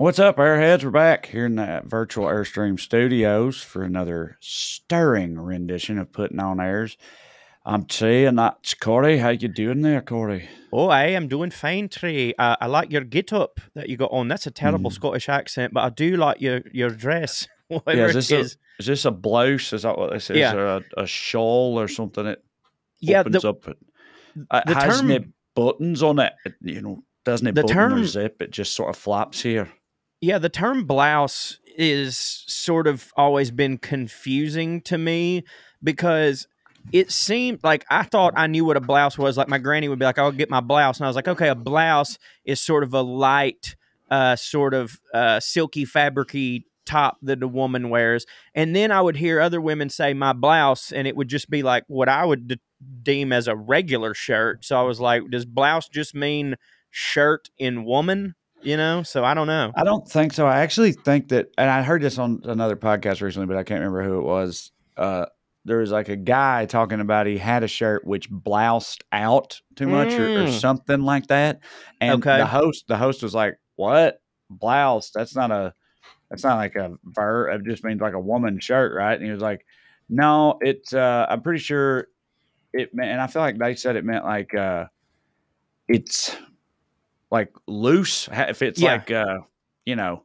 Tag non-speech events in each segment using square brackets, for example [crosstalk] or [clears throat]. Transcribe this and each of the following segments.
What's up, Airheads? We're back here in the virtual Airstream studios for another stirring rendition of Putting on Airs. I'm T and that's Corey. How you doing there, Corey? Oh, I am doing fine, Trae. Uh, I like your get up that you got on. That's a terrible Mm. Scottish accent, but I do like your your dress. [laughs] Whatever Yeah, it is this, is. a, is this a blouse? Is that what this is? Yeah. Or a, a shawl or something that Yeah, opens the, up? It, the hasn't term- buttons on it? It, You know, doesn't it The button or term- zip? It just sort of flaps here. Yeah, the term blouse is sort of always been confusing to me because it seemed like I thought I knew what a blouse was. Like my granny would be like, "I'll get my blouse," and I was like, "Okay, a blouse is sort of a light, uh, sort of uh, silky, fabricy top that a woman wears." And then I would hear other women say my blouse, and it would just be like what I would de- deem as a regular shirt. So I was like, "Does blouse just mean shirt in woman?" You know? So I don't know. I don't think so. I actually think that, and I heard this on another podcast recently, but I can't remember who it was. Uh, there was like a guy talking about he had a shirt which bloused out too much or, or Mm. something like that, and Okay. the host, the host was like, "What blouse? That's not a, that's not like a verb. It just means like a woman's shirt, right?" And he was like, "No, it's. Uh, I'm pretty sure it meant, and I feel like they said it meant like, uh, it's." Like loose, if it's Yeah. like uh, you know,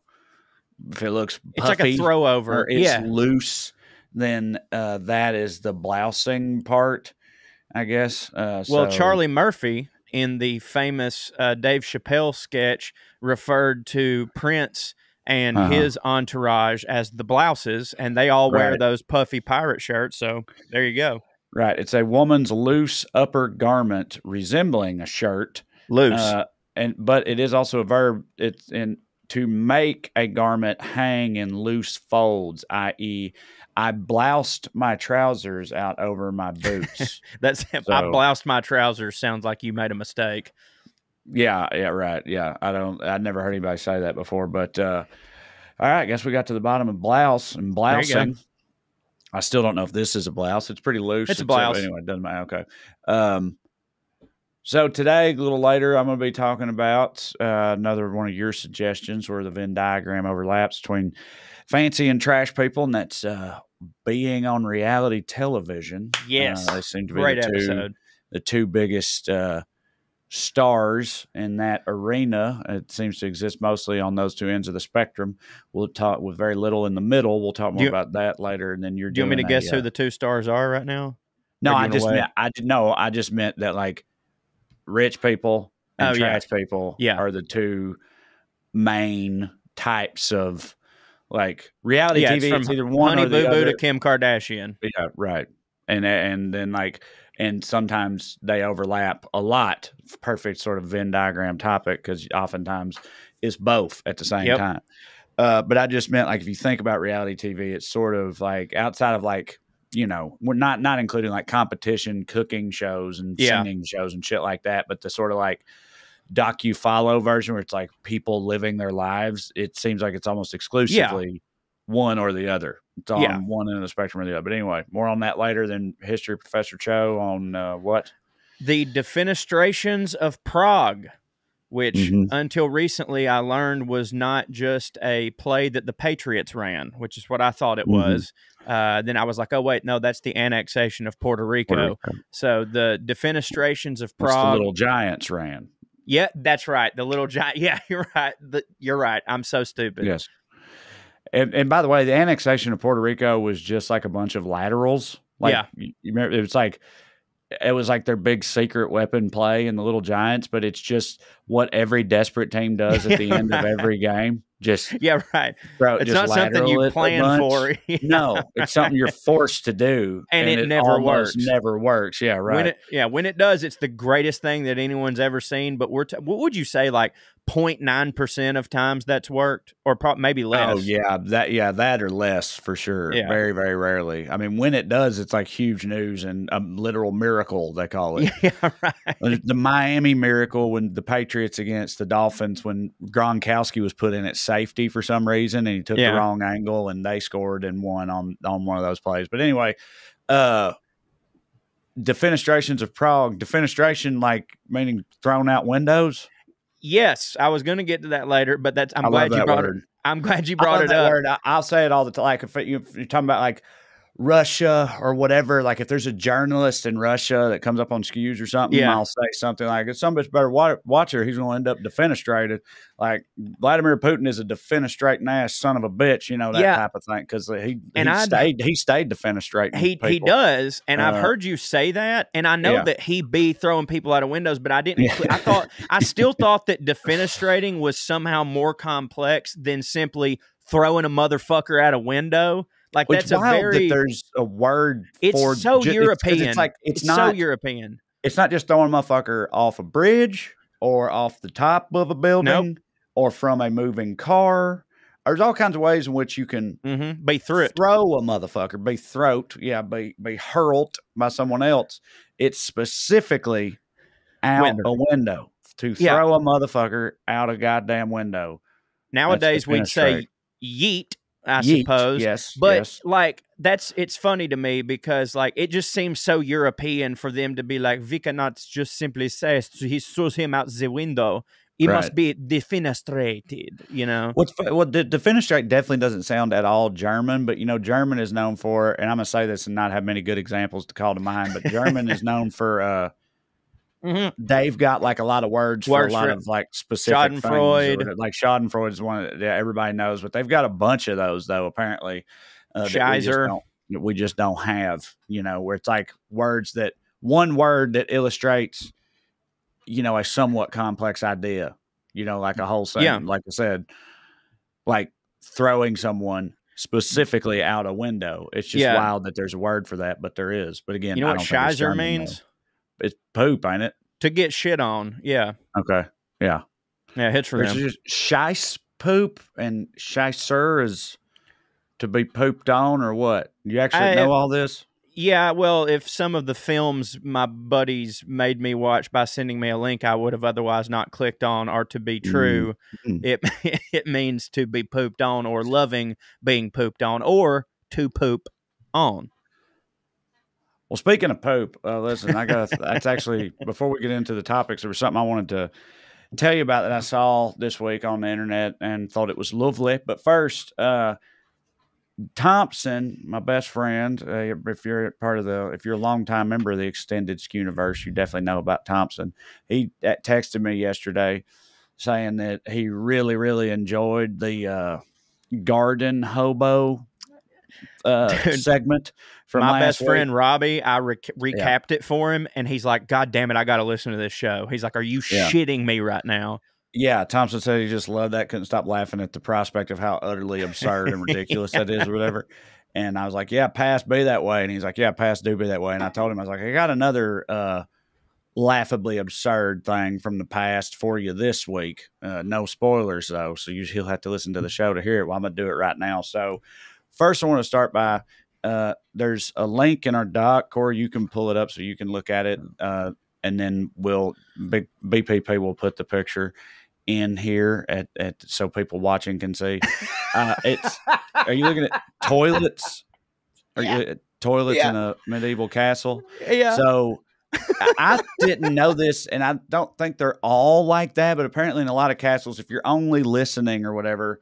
if it looks It's like a puffy throw over. it's Yeah. loose, then uh, that is the blousing part, I guess. Uh, Well, so- Charlie Murphy in the famous uh, Dave Chappelle sketch referred to Prince and Uh-huh. his entourage as the blouses, and they all wear Right. those puffy pirate shirts. So there you go. right, it's a woman's loose upper garment resembling a shirt, Loose. uh, and but it is also a verb. It's in to make a garment hang in loose folds, i.e., I bloused my trousers out over my boots. [laughs] That's I so- bloused my trousers. Sounds like you made a mistake. Yeah, yeah, right. Yeah. I don't I'd never heard anybody say that before, but uh all right, I guess we got to the bottom of blouse and There you go. blousing. I still don't know if this is a blouse. It's pretty loose. It's a blouse. anyway, it doesn't matter. Okay. Um so today, a little later, I'm going to be talking about uh, another one of your suggestions where the Venn diagram overlaps between fancy and trash people, and that's uh, being on reality television. Yes. uh, they seem to be Great the two, episode. the two biggest uh, stars in that arena. It seems to exist mostly on those two ends of the spectrum. We'll talk with very little in the middle. We'll talk more you- about that later. And then you're Do you want me to a, guess uh, who the two stars are right now? No, I just meant I no. I just meant that like rich people and Oh, yeah. trash people Yeah. are the two main types of like reality yeah, TV. it's from either one Honey Boo Boo to Kim Kardashian. Yeah, right. And and then like and sometimes they overlap a lot. Perfect sort of Venn diagram topic because oftentimes it's both at the same Yep. time. Uh, but I just meant like if you think about reality TV, it's sort of like outside of like you know we're not not including like competition cooking shows and Yeah. singing shows and shit like that, but the sort of like docu follow version where it's like people living their lives. It seems like it's almost exclusively one or the other. It's on Yeah. one end of the spectrum or the other. But anyway, more on that later than history professor Cho on uh, what? the defenestrations of Prague, which Mhm. until recently I learned was not just a play that the Patriots ran, which is what I thought it Mhm. was. Uh, then I was like, oh wait, no, that's the annexation of Puerto Rico. Puerto Rico. So the defenestrations of That's the little giants ran. yeah, that's right. The little giant. [laughs] Yeah, you're right. The, you're right. I'm so stupid. Yes. And, and by the way, the annexation of Puerto Rico was just like a bunch of laterals. Like, Yeah. You, you remember, it was like, it was like their big secret weapon play in the Little Giants, but it's just what every desperate team does at the end of [laughs] every game. Just [laughs] Yeah, right. throw, It's not something you plan for. [laughs] no, it's something you're forced to do, And it never almost works. Never works. Yeah, right. When it, yeah, when it does, it's the greatest thing that anyone's ever seen. But we're, t- what would you say, like 0.9 percent of times that's worked, or pro- maybe oh, less? Oh yeah, that yeah that or less for sure. Yeah. Very very rarely. I mean, when it does, it's like huge news and a literal miracle. They call [laughs] it yeah, right. The Miami miracle when the Patriots against the Dolphins when Gronkowski was put in at safety for some reason and he took Yeah. the wrong angle and they scored and won on on one of those plays. But anyway, uh defenestrations of Prague, defenestration like meaning thrown out windows. Yes, I was going to get to that later, but that's I'm I glad you that brought word. it. I'm glad you brought it up. word. I, I'll say it all the time. Like you, if you're talking about like Russia or whatever, like if there's a journalist in Russia that comes up on skews or something, Yeah. I'll say something like, "If somebody's better wa- watch her, he's going to end up defenestrated." Like Vladimir Putin is a defenestrating ass son of a bitch, you know that Yeah. type of thing. Because he And he I'd- stayed he stayed defenestrating. He he does, and I've Uh, heard you say that, and I know yeah. that he be throwing people out of windows, but I didn't. I thought I still [laughs] thought that defenestrating was somehow more complex than simply throwing a motherfucker out a window. Like Which that's a very. that there's a word It's for so ju- European. It's, like it's, it's not so European. it's not just throwing a motherfucker off a bridge or off the top of a building or from a moving car. There's all kinds of ways in which you can hmm Be through throw a motherfucker, be throat, yeah, be be hurled by someone else. It's specifically out Window. a window to Yeah. throw a motherfucker out a goddamn window. Nowadays we'd say yeet, I Yeet, suppose. Yes, But yes. like that's it's funny to me because like it just seems so European for them to be like we cannot just simply say he throws him out the window. He must Right. be defenestrated, you know. What's well, the defenestrate definitely doesn't sound at all German, but you know, German is known for, and I'm gonna say this and not have many good examples to call to mind, but German is known for. uh Mhm. They've got like a lot of words, for a lot for- of like specific Schadenfreude. Like Schadenfreude is one that yeah, everybody knows, but they've got a bunch of those though. Apparently, uh, we just don't- we just don't have. You know, where it's like words that one word that illustrates, you know, a somewhat complex idea. You know, like a whole Yeah. Like I said, like throwing someone specifically out a window. It's just Yeah. wild that there's a word for that, but there is. But again, You know I what don't think it's shizer means? It's poop, ain't it? To get shit on. Yeah. Okay. Yeah. Yeah, hits for Which them. is shice poop and shicer is to be pooped on or what? You actually I- know all this? Yeah, well, if some of the films my buddies made me watch by sending me a link I would have otherwise not clicked on are to be true, Mhm. it [laughs] it means to be pooped on or loving being pooped on or to poop on. Well, speaking of poop, uh, listen, I got that's actually before we get into the topics, there was something I wanted to tell you about that I saw this week on the internet and thought it was lovely. But first, uh, Thompson, my best friend, uh, if you're part of the, if you're a longtime member of the extended Skewniverse, you definitely know about Thompson. He uh, texted me yesterday saying that he really, really enjoyed the uh, garden hobo uh, [laughs] segment from my best week. friend Robbie, I re- recapped it for him, and he's like, "God damn it, I got to listen to this show." He's like, "Are you Yeah. shitting me right now?" Yeah, Thompson said he just loved that. Couldn't stop laughing at the prospect of how utterly absurd and [laughs] ridiculous that is, or whatever. And I was like, "Yeah, past be that way." And he's like, "Yeah, past do be that way." And I told him, I was like, "I got another uh, laughably absurd thing from the past for you this week. Uh, no spoilers though, so you, he'll have to listen to the show to hear it. Well, I'm gonna do it right now. So, first, I want to start by uh, there's a link in our doc, or You can pull it up so you can look at it, uh, and then we'll BPP will put the picture in here at, at so people watching can see. Uh, it's are you looking at [laughs] toilets? Are you at toilets in a medieval castle? Yeah, So I didn't know this, and I don't think they're all like that, but apparently in a lot of castles, if you're only listening or whatever,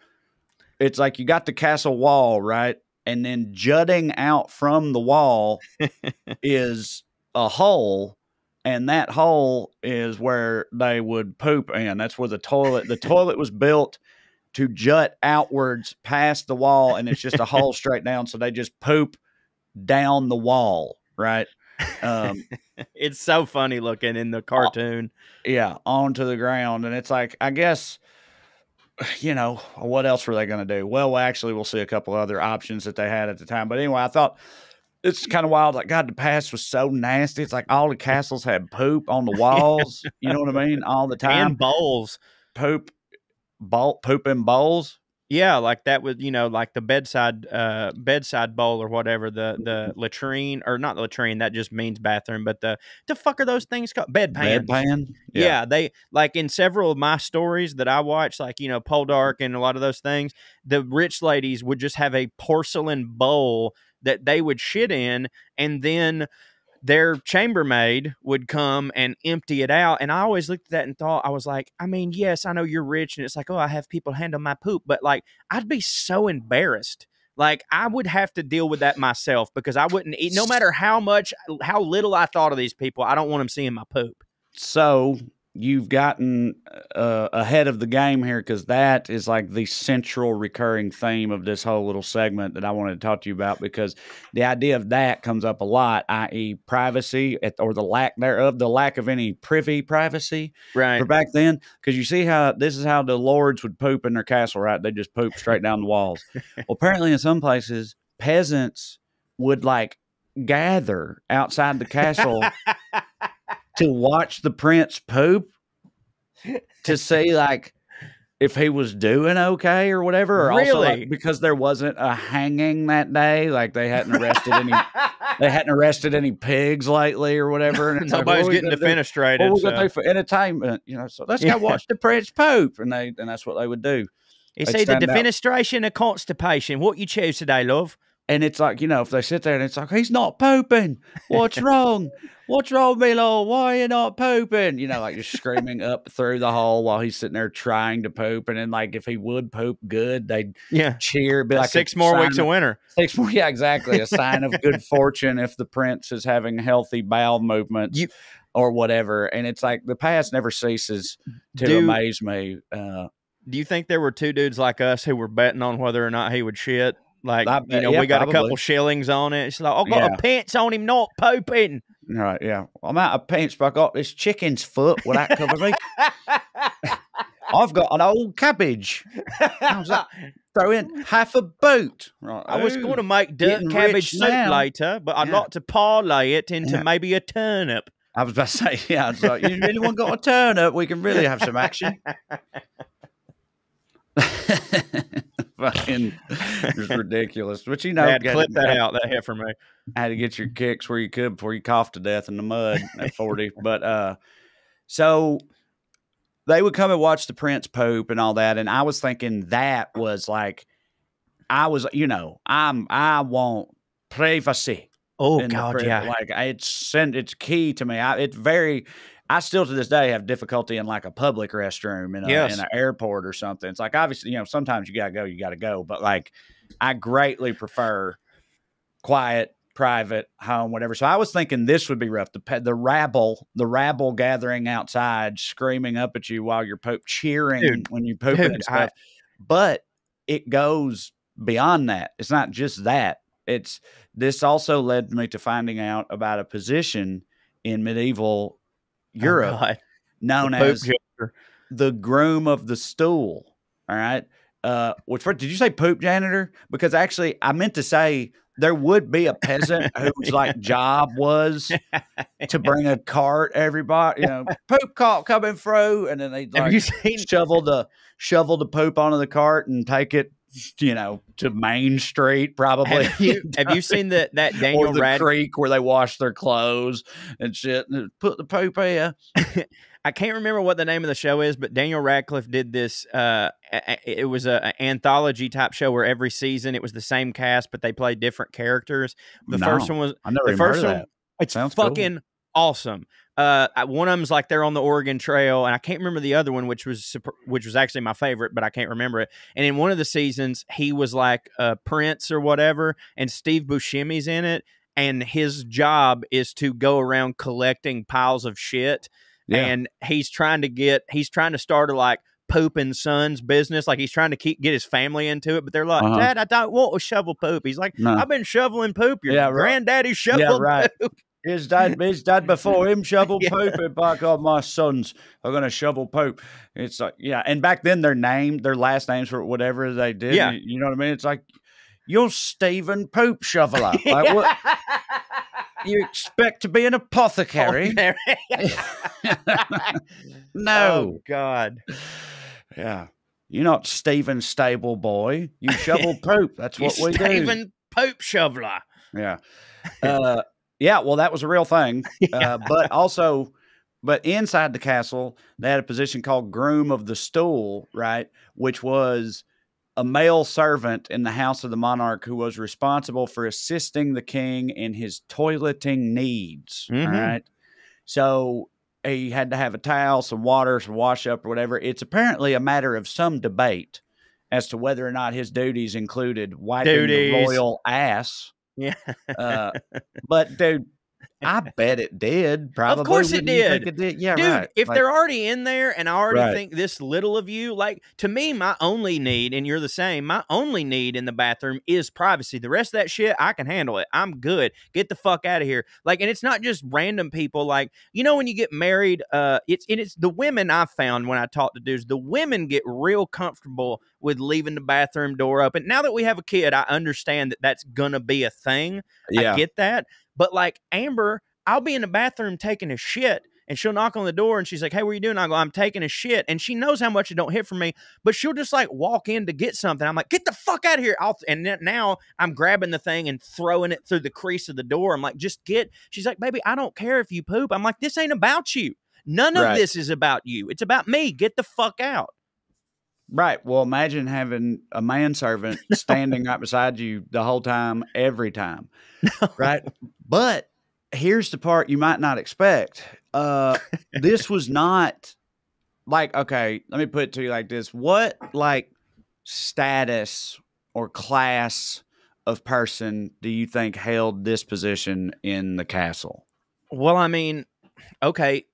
it's like you got the castle wall, right? And then jutting out from the wall [laughs] is a hole, and that hole is where they would poop in. That's where the toilet the toilet was built to jut outwards past the wall, and it's just a hole [laughs] straight down. So they just poop down the wall, right? Um, [laughs] it's so funny looking in the cartoon. yeah, onto the ground. And it's like, I guess, [sighs] you know, what else were they going to do? Well, actually, we'll see a couple other options that they had at the time. But anyway, I thought it's kind of wild. Like, God, the past was so nasty. It's like all the castles had poop on the walls. [laughs] you know what I mean? All the time. and bowls. poop, bowl, poop in bowls. Yeah, like that was you know like the bedside uh bedside bowl or whatever the the Mm-hmm. latrine or not latrine that just means bathroom but the the fuck are those things called bedpan Bedpan. yeah. they like in several of my stories that I watch like you know Poldark and a lot of those things the rich ladies would just have a porcelain bowl that they would shit in and then their chambermaid would come and empty it out. And I always looked at that and thought, I was like, I mean, yes, I know you're rich and it's like, oh, I have people handle my poop, but like, I'd be so embarrassed. Like, I would have to deal with that myself because I wouldn't eat, no matter how much, how little I thought of these people, I don't want them seeing my poop. So you've gotten uh, ahead of the game here because that is like the central recurring theme of this whole little segment that I wanted to talk to you about because the idea of that comes up a lot, i.e., privacy at, or the lack thereof, the lack of any privy privacy Right. for back then. Because you see how this is how the lords would poop in their castle, right? They just poop straight down the walls. [laughs] well, apparently, in some places, peasants would like gather outside the castle [laughs] to watch the prince poop to see [laughs] like if he was doing okay or whatever or also like, because there wasn't a hanging that day like they hadn't arrested any [laughs] they hadn't arrested any pigs lately or whatever and it's like, Nobody's what getting defenestrated. what we so- gonna do for entertainment you know so let's Yeah. go watch the prince poop and they and that's what they would do You They'd see, the stand out. defenestration of constipation. What you choose today, love? And it's like you know if they sit there and it's like he's not pooping what's [laughs] wrong? What's wrong Milo? Why are you not pooping you know like just screaming up through the hall while he's sitting there trying to poop. And then like if he would poop good they'd Yeah. cheer be like Six more weeks sign of winter. six more yeah exactly. A sign of good [laughs] fortune if the prince is having healthy bowel movements You- or whatever. And it's like the past never ceases to Do- amaze me uh Do you think there were two dudes like us who were betting on whether or not he would shit? Like, I you know, yeah, we got a couple shillings on it. It's like, I've got Yeah. a pence on him not pooping. right yeah i'm out of pants but i got this chicken's foot will that cover me [laughs] I've got an old cabbage. How's that? Throw in half a boot. Right. I was going to make dirt cabbage soup now. later, but I'd Yeah. like to parlay it into maybe a turnip. I was about to say, [laughs] yeah. It's like, you really anyone got a turnip? We can really have some action. [laughs] Fucking, [laughs] it's ridiculous. But you know, Dad, get- clip that out. That hit for me. had to get your kicks where you could before you coughed to death in the mud at 40. but uh so they would come and watch the Prince Pope and all that. And I was thinking that was like I was, you know, I'm I want privacy. Oh God, yeah. Like it's sent it's key to me. I it's very I still to this day have difficulty in like a public restroom in, a, Yes. in an airport or something. It's like obviously, you know, sometimes you gotta go, you gotta go. But like I greatly prefer quiet, private, home, whatever. So I was thinking this would be rough. The the rabble, the rabble gathering outside, screaming up at you while you're poop, cheering Dude, when you dude, and I- stuff. but it goes beyond that. It's not just that. It's this also led me to finding out about a position in medieval Europe God. known The as janitor. the groom of the stool. All right. Uh, which did you say poop janitor? Because actually, I meant to say there would be a peasant whose [laughs] like job was to [laughs] bring a cart. Everybody, you know, poop cart coming through, and then they Have like shovel the shovel the poop onto the cart and take it, you know, to Main Street probably. Have you, [laughs] have you seen that that [laughs] or Daniel the Radcliffe? creek where they wash their clothes and shit. And put the poop here. [laughs] I can't remember what the name of the show is, but Daniel Radcliffe did this. Uh, it was a, a anthology type show where every season it was the same cast, but they played different characters. The first one was I never the first one. that. It's Sounds cool. fucking awesome. Uh, one of them's like they're on the Oregon Trail, and I can't remember the other one, which was which was actually my favorite, but I can't remember it. And in one of the seasons, he was like a prince or whatever, and Steve Buscemi's in it, and his job is to go around collecting piles of shit, Yeah. and he's trying to get he's trying to start a like poop and sons business like he's trying to keep get his family into it but they're like Uh-huh. dad i don't want to shovel poop he's like No. i've been shoveling poop your Yeah, granddaddy shoveled right. poop His dad, [laughs] his dad before him shoveled Yeah. poop, and by God, my sons are going to shovel poop. It's like, yeah. And back then, their name, their last names for whatever they did. Yeah. You, you know what I mean? It's like, you're Stephen Poop Shoveler. [laughs] Like, what, you expect to be an apothecary? [laughs] no. Oh God. Yeah. You're not Stephen Stable Boy. You shovel poop. That's what you we do. Stephen Pope Shoveler. Yeah. Uh, yeah. Well, that was a real thing. [laughs] Uh, but also, but inside the castle, they had a position called groom of the stool, right? Which was a male servant in the house of the monarch who was responsible for assisting the king in his toileting needs. all Mhm. right. So he had to have a towel, some water, some wash up, or whatever. It's apparently a matter of some debate as to whether or not his duties included wiping Duties. the royal ass. Yeah. Uh, [laughs] but dude, I bet it did. Probably. Of course it Wouldn't you think did. it did. Yeah, Dude, right. if Like, they're already in there and I already Right. think this little of you, like to me, my only need, and you're the same, my only need in the bathroom is privacy. The rest of that shit, I can handle it. I'm good. Get the fuck out of here. Like, and it's not just random people. Like, you know, when you get married, uh, it's and it's the women I've found when I talk to dudes, the women get real comfortable with leaving the bathroom door open. Now that we have a kid, I understand that that's gonna be a thing. yeah, I get that. But like Amber, I'll be in the bathroom taking a shit and she'll knock on the door and she's like, Hey, what are you doing? I go, I'm taking a shit. And she knows how much it don't hit for me, but she'll just like walk in to get something. I'm like, get the fuck out of here. I'll and then now I'm grabbing the thing and throwing it through the crease of the door. I'm like, just get she's like, baby, I don't care if you poop. I'm like, this ain't about you. None of Right. this is about you. It's about me. Get the fuck out. Right. Well, imagine having a manservant [laughs] standing right beside you the whole time, every time. Right. But here's the part you might not expect. Uh, this [laughs] was not like okay. Let me put it to you like this: What like status or class of person do you think held this position in the castle? Well, I mean, okay,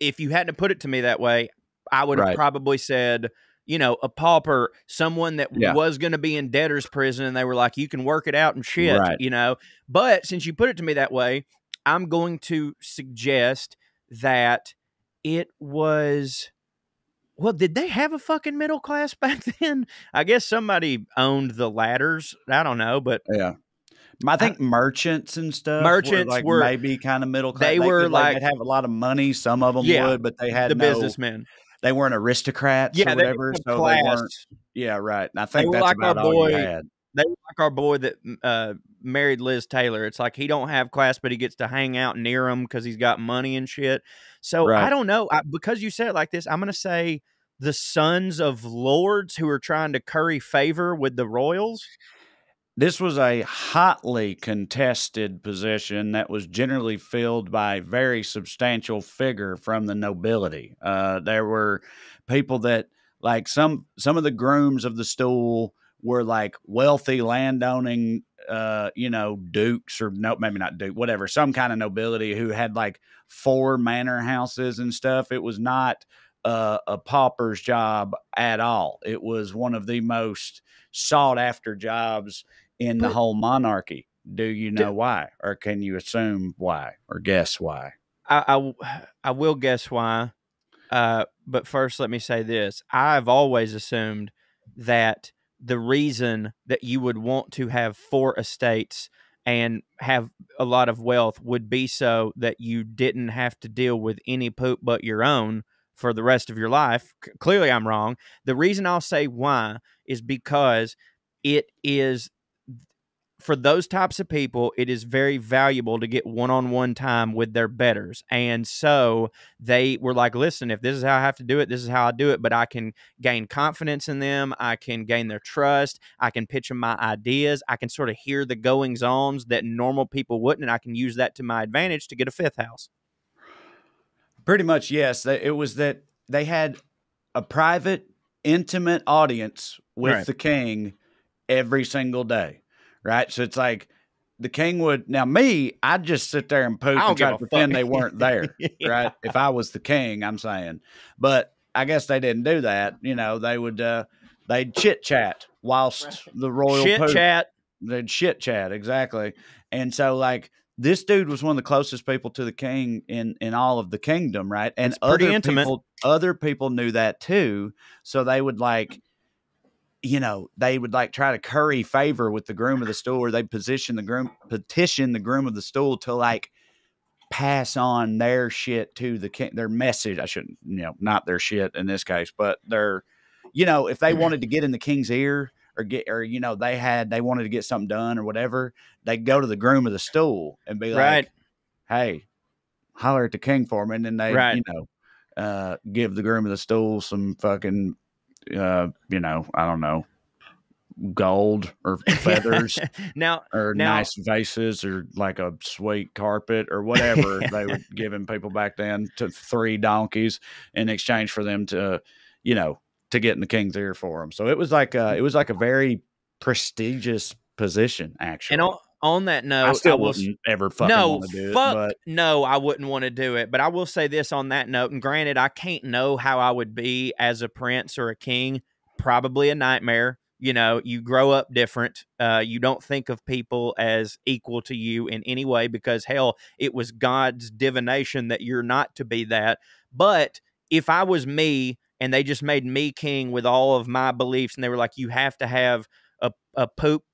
if you hadn't put it to me that way, I would have Right. probably said, you know, a pauper, someone that Yeah. was going to be in debtor's prison, and they were like, you can work it out and shit, Right. you know. But since you put it to me that way, I'm going to suggest that it was. Well, did they have a fucking middle class [laughs] back then? I guess somebody owned the ladders. I don't know, but Yeah. I think merchants and stuff. Merchants were like were- maybe kind of middle class. they were could, like- they'd have a lot of money. Some of them Yeah, would, but they had the no. businessmen. They weren't aristocrats Yeah, or they whatever. were So they class. weren't. Yeah, right. And I think that's like about our all you boy- had. they were like our boy that uh, married Liz Taylor. It's like he don't have class, but he gets to hang out near him because he's got money and shit. So Right. I don't know. I, because you said it like this, I'm gonna say the sons of lords who are trying to curry favor with the royals. This was a hotly contested position that was generally filled by a very substantial figure from the nobility. Uh, there were people that, like some some of the grooms of the stool, were like wealthy landowning, uh, you know, dukes or no, maybe not duke, whatever, some kind of nobility who had like four manor houses and stuff. It was not uh, a pauper's job at all. It was one of the most sought after jobs in the whole monarchy. Do you Do- know why, or can you assume why, or guess why? I [sighs] I will guess why. Uh, but first, let me say this: I've always assumed that the reason that you would want to have four estates and have a lot of wealth would be so that you didn't have to deal with any poop but your own for the rest of your life. C- clearly, I'm wrong. The reason I'll say why is because it is for those types of people, it is very valuable to get one on one time with their betters. And so they were like, listen, if this is how I have to do it, this is how I do it. But I can gain confidence in them. I can gain their trust. I can pitch them my ideas. I can sort of hear the goings ons that normal people wouldn't. And I can use that to my advantage to get a fifth house. Pretty much, yes. It was that they had a private, intimate audience with Right. the king every single day, right? So it's like the king would. Now, me, I'd just sit there and poop and try to pretend fuck. they weren't there, [laughs] Yeah. right? If I was the king, I'm saying. But I guess they didn't do that. You know, they would. uh They'd chit chat whilst the royal Shit poop chat. they'd shit chat exactly and so like this dude was one of the closest people to the king in in all of the kingdom right and It's other intimate. people other people knew that too so they would like you know they would like try to curry favor with the groom of the stool or they position the groom petition the groom of the stool to like pass on their shit to the king their message i shouldn't you know not their shit in this case but their you know if they wanted to get in the king's ear or get or you know they had they wanted to get something done or whatever they go to the groom of the stool and be Right. like hey holler at the king for me and then they Right. you know uh give the groom of the stool some fucking uh, you know, I don't know, gold or [laughs] feathers now, or Now- nice vases or like a sweet carpet or whatever [laughs] they were giving people back then to three donkeys in exchange for them to, you know, to get in the king's ear for them. So it was like a, it was like a very prestigious position actually. and on, that note, I still will s- wouldn't ever fucking no, want to do it, fuck but no, I wouldn't want to do it. But I will say this on that note, and granted, I can't know how I would be as a prince or a king. Probably a nightmare. You know, you grow up different. Uh, you don't think of people as equal to you in any way because hell, it was God's divination that you're not to be that. But if I was me and they just made me king with all of my beliefs, and they were like, you have to have a a poop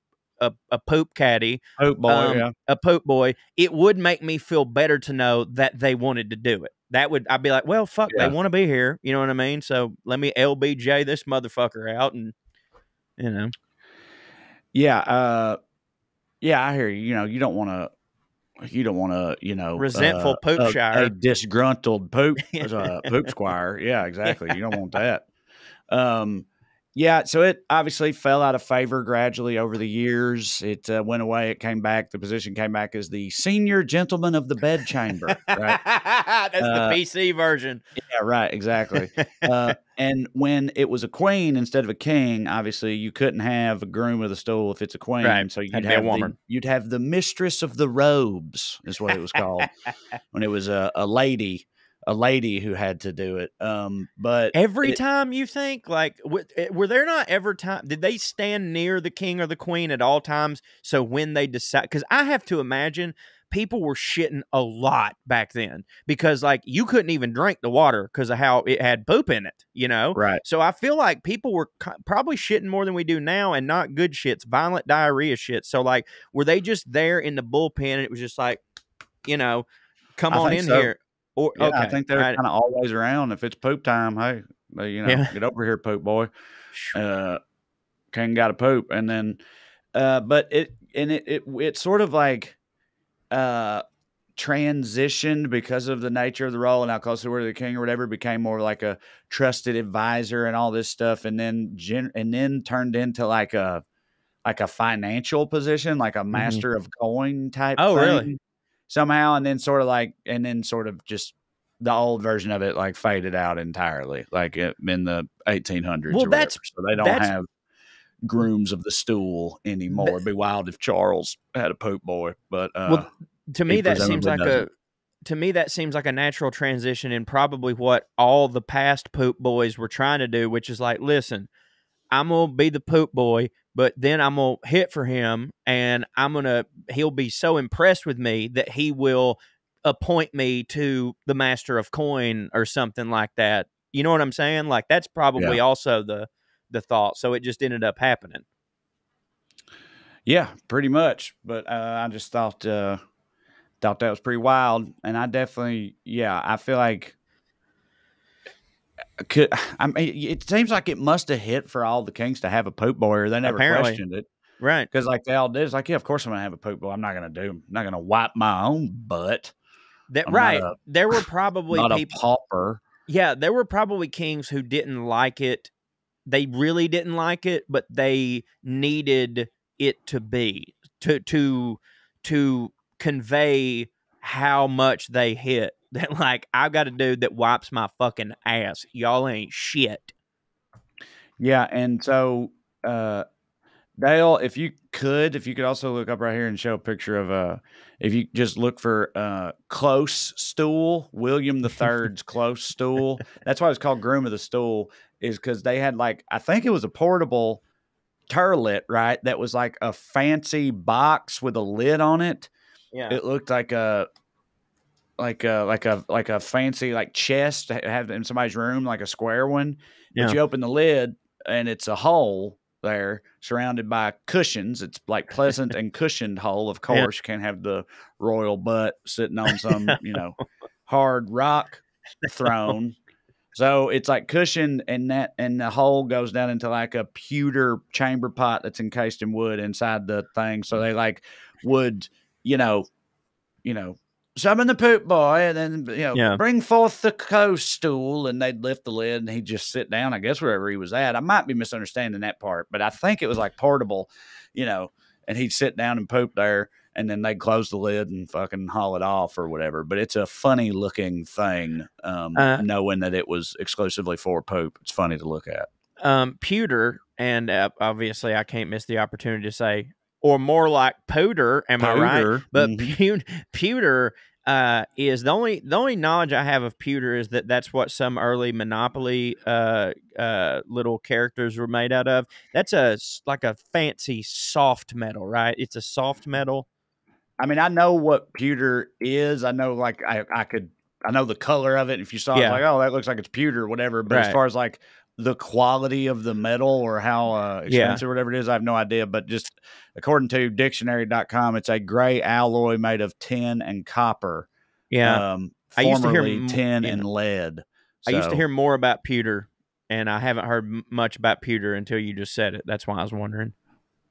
a, a poop caddy Pope boy, um, yeah. a poop boy, it would make me feel better to know that they wanted to do it. That would I'd be like, well, fuck, Yeah. they want to be here. You know what I mean? So let me LBJ this motherfucker out, and you know, Yeah, uh yeah, I hear you. You know, you don't want to you don't want to, you know, Resentful uh, poop a, shire. a disgruntled poop uh, [laughs] poop squire. Yeah, exactly. You don't want that. [laughs] Um yeah, so it obviously fell out of favor gradually over the years. It uh, went away. It came back. The position came back as the senior gentleman of the bedchamber. Right? [laughs] that's Uh, the PC version. yeah, right. Exactly. uh, [laughs] and when it was a queen instead of a king, obviously you couldn't have a groom of the stool if it's a queen. Right. So you'd Had to a have the, you'd have the mistress of the robes is what it was called [laughs] when it was a, a lady, a lady who had to do it. Um, but Every it- time you think like, w- eh, were there not ever time? Did they stand near the king or the queen at all times? So when they decide, because I have to imagine people were shitting a lot back then because like you couldn't even drink the water because of how it had poop in it. You know. right, So I feel like people were co- probably shitting more than we do now, and not good shits, violent diarrhea shit. So like, were they just there in the bullpen, and it was just like, you know, come I on in so. here? Or yeah, okay, I think they're kind of always around. If it's poop time, hey, they, you know, Yeah. get over here, poop boy. uh king got a poop and then uh but it and it it it's sort of like uh transitioned because of the nature of the role and how close they were to the king or whatever became more like a trusted advisor and all this stuff and then gen- and then turned into like a like a financial position like a master of coin type Mm-hmm. Oh, really? Somehow and then sort of like and then sort of just the old version of it like faded out entirely like it, in the 1800s Well, that's- so they don't have grooms of the stool anymore it'd be wild if charles had a poop boy but uh Well, to me that seems like a doesn't. to me that seems like a natural transition and probably what all the past poop boys were trying to do which is like listen i'm gonna be the poop boy but then i'm gonna hit for him and i'm gonna he'll be so impressed with me that he will appoint me to the master of coin or something like that. You know what i'm saying? Like that's probably also the the thought so it just ended up happening. Yeah, pretty much. But uh, I just thought uh, thought that was pretty wild, and I definitely, yeah, I feel like could I mean it seems like it must have hit for all the kings to have a pope boy, or they never Apparently. questioned it right because like they all did. It's like, yeah, of course I'm gonna have a pope boy. I'm not gonna do, I'm not gonna wipe my own butt. that I'm right a- there were probably not people a pauper. Yeah, there were probably kings who didn't like it. They really didn't like it, but they needed it to be to to to convey how much they hit. [laughs] That like I've got a dude that wipes my fucking ass. Y'all ain't shit. Yeah, and so uh Dale, if you could, if you could also look up right here and show a picture of uh if you just look for uh close stool, William the Third's [laughs] close stool. That's why it's called groom of the stool, is because they had like I think it was a portable turlet, right? That was like a fancy box with a lid on it. Yeah. It looked like a like a like a like a fancy like chest to have in somebody's room, like a square one. Yeah. But you open the lid and it's a hole there surrounded by cushions. It's like pleasant and cushioned hole. Of course, you can't have the royal butt sitting on [laughs] some, you know, hard rock throne. So it's like cushioned and that and the hole goes down into like a pewter chamber pot that's encased in wood inside the thing. So they like would, you know, you know, summon the poop boy, and then you know, Yeah. bring forth the close stool, and they'd lift the lid, and he'd just sit down. I guess wherever he was at. I might be misunderstanding that part, but I think it was like portable, you know, and he'd sit down and poop there, and then they'd close the lid and fucking haul it off or whatever. But it's a funny looking thing, um, Uh, knowing that it was exclusively for poop. It's funny to look at. um, pewter, and uh, obviously I can't miss the opportunity to say, or more like powder. Am I right? Powder, But mhm. pew- pewter uh, is the only the only knowledge I have of pewter is that that's what some early Monopoly uh, uh, little characters were made out of. That's a s- like a fancy soft metal, right? It's a soft metal. I mean, I know what pewter is. I know, like, I, I could, I know the color of it. If you saw it, like, oh, that looks like it's pewter, or whatever. But as far as like the quality of the metal or how uh, Yeah. expensive or whatever it is, I have no idea. But just according to dictionary.com, it's a gray alloy made of tin and copper. Yeah, Um, I used to hear tin yeah. and lead. I used to hear more about pewter, and I haven't heard m- much about pewter until you just said it. That's why I was wondering.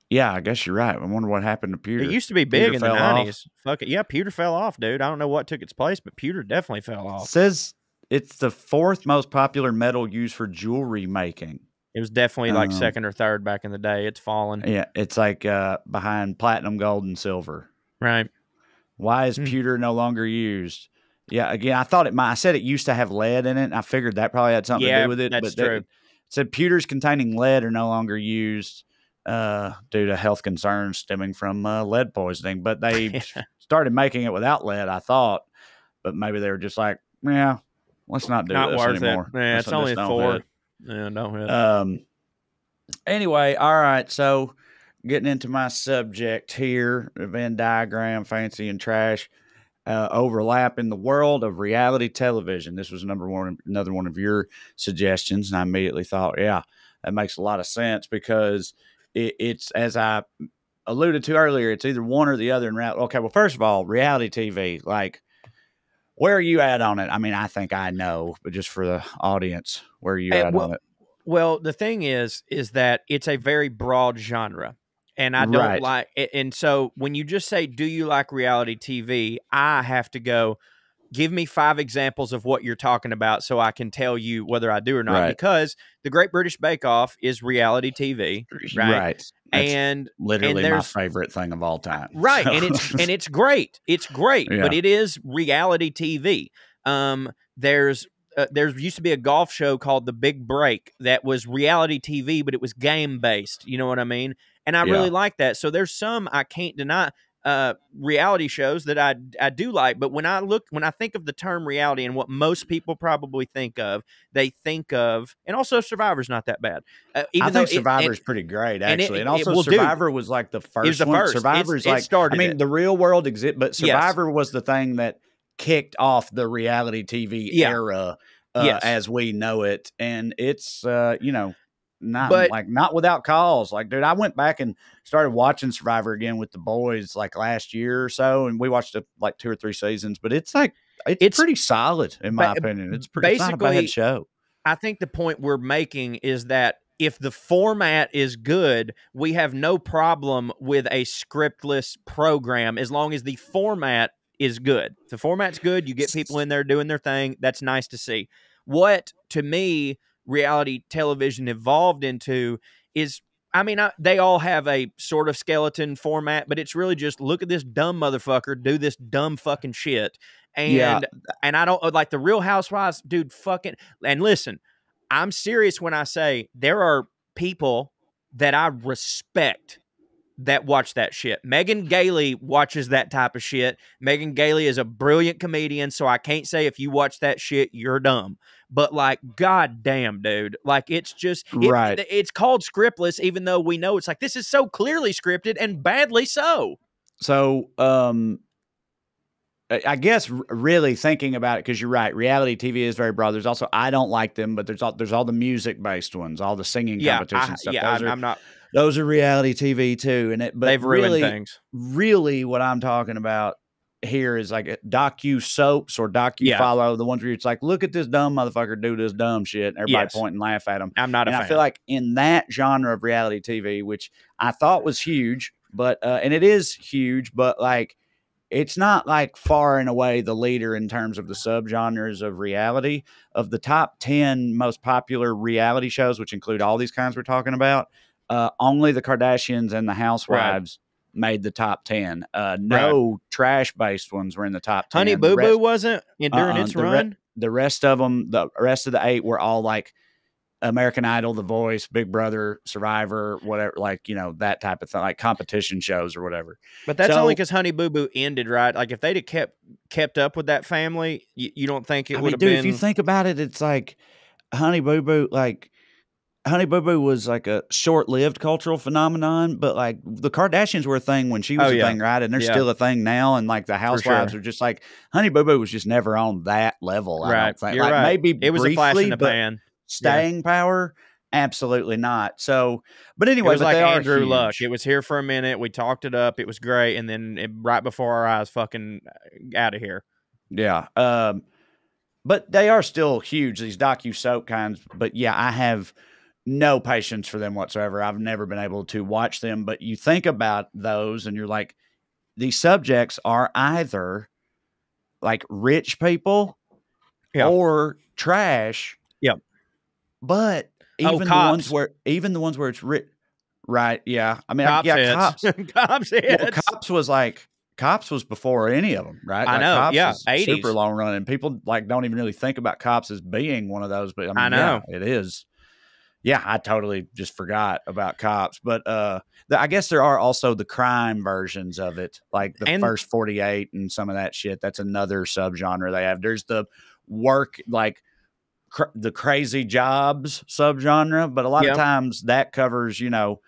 Yeah, I guess you're right. I wonder what happened to pewter. It used to be big Pewter in the nineties. Fuck it, yeah, pewter fell off, dude. I don't know what took its place, but pewter definitely fell off. says it's the fourth most popular metal used for jewelry making. It was definitely like Um, second or third back in the day. It's fallen, Yeah, it's like uh, behind platinum, gold, and silver. right? Why is Hmm. pewter no longer used? Yeah, again, I thought it might. I said it used to have lead in it. And I figured that probably had something to do with it. that's but that- true. it said pewters containing lead are no longer used uh, due to health concerns stemming from uh, lead poisoning. But they [laughs] started making it without lead. I thought, but maybe they were just like, yeah, let's not do Not this anymore. it. Yeah, Let's it's only four. Yeah, no hit. Um. Anyway, all right. So, getting into my subject here, Venn diagram, fancy and trash, uh, overlap in the world of reality television. This was number one, another one of your suggestions, and I immediately thought, yeah, that makes a lot of sense because it, it's as I alluded to earlier, it's either one or the other. In real, okay, well, first of all, reality TV, like. Where are you at on it? I mean, I think I know, but just for the audience, where are you Eh, at well, on it? Well, the thing is, is that it's a very broad genre. And I don't Right. like a- and so when you just say, Do you like reality TV? I have to go, give me five examples of what you're talking about so I can tell you whether I do or not. Right. Because the Great British Bake Off is reality TV. Right. That's and literally my favorite thing of all time. right So- and it's and it's great it's great [laughs] but it is reality tv um there's uh, there used to be a golf show called the big break that was reality tv but it was game based you know what i mean and i Yeah. really like that so there's some i can't deny uh reality shows that i i do like but when i look when i think of the term reality and what most people probably think of they think of and also survivor's not that bad uh, even I though think Survivor's it- pretty great, and it- actually, and, it- also well, dude, Survivor was like the first the one. first. Survivor's it like started I mean, the real world exist, but Yes. Survivor was the thing that kicked off the reality TV Yeah. era uh, Yes. as we know it, and it's uh, you know. Not But- like not without cause. Like, dude, I went back and started watching Survivor again with the boys like last year or so, and we watched it like two or three seasons. But it's like it's, It's- pretty solid in my opinion. It's pretty it's not a basically- bad show. I think the point we're making is that if the format is good, we have no problem with a scriptless program as long as the format is good. If the format's good, you get people in there doing their thing. That's nice to see. What to me reality television evolved into is I mean, I, they all have a sort of skeleton format, but it's really just look at this dumb motherfucker do this dumb fucking shit. And Yeah. and I don't like the Real Housewives, dude. Fucking and listen, I'm serious when I say there are people that I respect that watch that shit. Megan Gailey watches that type of shit. Megan Gailey is a brilliant comedian, so I can't say if you watch that shit, you're dumb. But like, god damn, dude, like it's just it- Right. It's called scriptless, even though we know it's like this is so clearly scripted and badly so. So, um, I I guess really thinking about it, because you're right, reality TV is very broad. There's also I don't like them, but there's all there's all the music based ones, all the singing Yeah, competition I, stuff. yeah, I'm, are, I'm not. Those are reality TV too, and it. But they've ruined really, things. really, what I'm talking about here is like docu soaps or docu Yeah. follow the ones where it's like, look at this dumb motherfucker do this dumb shit, and everybody Yes. point and laugh at him. I'm not a and fan. I feel like in that genre of reality TV, which I thought was huge, but uh, and it is huge, but like it's not like far and away the leader in terms of the subgenres of reality. Of the top 10 most popular reality shows, which include all these kinds we're talking about, uh, only the Kardashians and the Housewives made the top 10. Uh, no trash based ones were in the top 10. Honey Boo Boo wasn't in- during Uh-uh, its the re- run. the rest of them, the rest of the eight were all like American Idol, The Voice, Big Brother, Survivor, whatever, like, you know, that type of thing, like competition shows or whatever. But that's only because Honey Boo Boo ended right. Like if they'd have kept kept up with that family, you, you don't think it would have dude, been? if you think about it, it's like Honey Boo Boo, like Honey Boo Boo was like a short-lived cultural phenomenon, but like the Kardashians were a thing when she was Oh, a yeah. thing, right? And they're Yeah. still a thing now. And like the Housewives sure. are just like Honey Boo Boo was just never on that level. I right, don't think. you're like right. maybe it was a flash in the pan. staying power, absolutely not. So, but It anyway, was but like Andrew Luck. It was here for a minute. We talked it up. It was great, and then it, right before our eyes, fucking out of here. Yeah. Um, but they are still huge, these docu soap kinds. But yeah, I have no patience for them whatsoever. I've never been able to watch them. But you think about those and you're like, these subjects are either like rich people Yeah. or trash. Yep. But Oh, even the ones where even the ones where it's rich, right? Yeah. I mean, I- Cops yeah, cops. [laughs] cops Well, cops was like cops was before any of them, right? I Like, know, Cops yeah, 80s. super long running. People like don't even really think about cops as being one of those, but I, mean, I know. yeah, it is. Yeah, I totally just forgot about cops, but uh, the, I guess there are also the crime versions of it, like the And- first forty eight and some of that shit. That's another subgenre they have. There's the work like cr- the crazy jobs subgenre, but a lot Yeah. of times that covers you know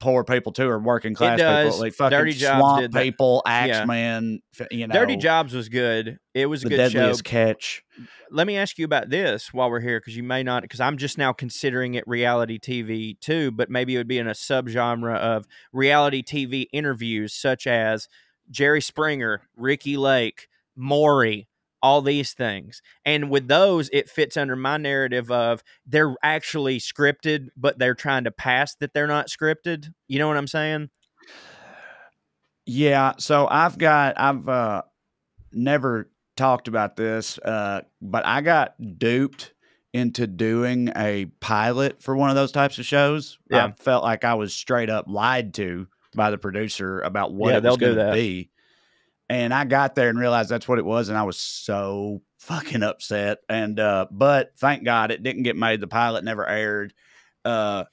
poor people too or working class people, like fucking Dirty Jobs swamp people, Yeah. Axemen, you know, Dirty Jobs was good. It was a the good show. deadliest catch. Let me ask you about this while we're here, because you may not, because I'm just now considering it reality TV too, but maybe it would be in a subgenre of reality TV interviews, such as Jerry Springer, Ricki Lake, Maury, all these things. And with those, it fits under my narrative of they're actually scripted, but they're trying to pass that they're not scripted. You know what I'm saying? Yeah, so I've got I've uh never talked about this, uh, but I got duped into doing a pilot for one of those types of shows. Yeah. I felt like I was straight up lied to by the producer about what Yeah, it was they'll do going to that. be. And I got there and realized that's what it was, and I was so fucking upset. And uh, but thank God it didn't get made. The pilot never aired. Uh,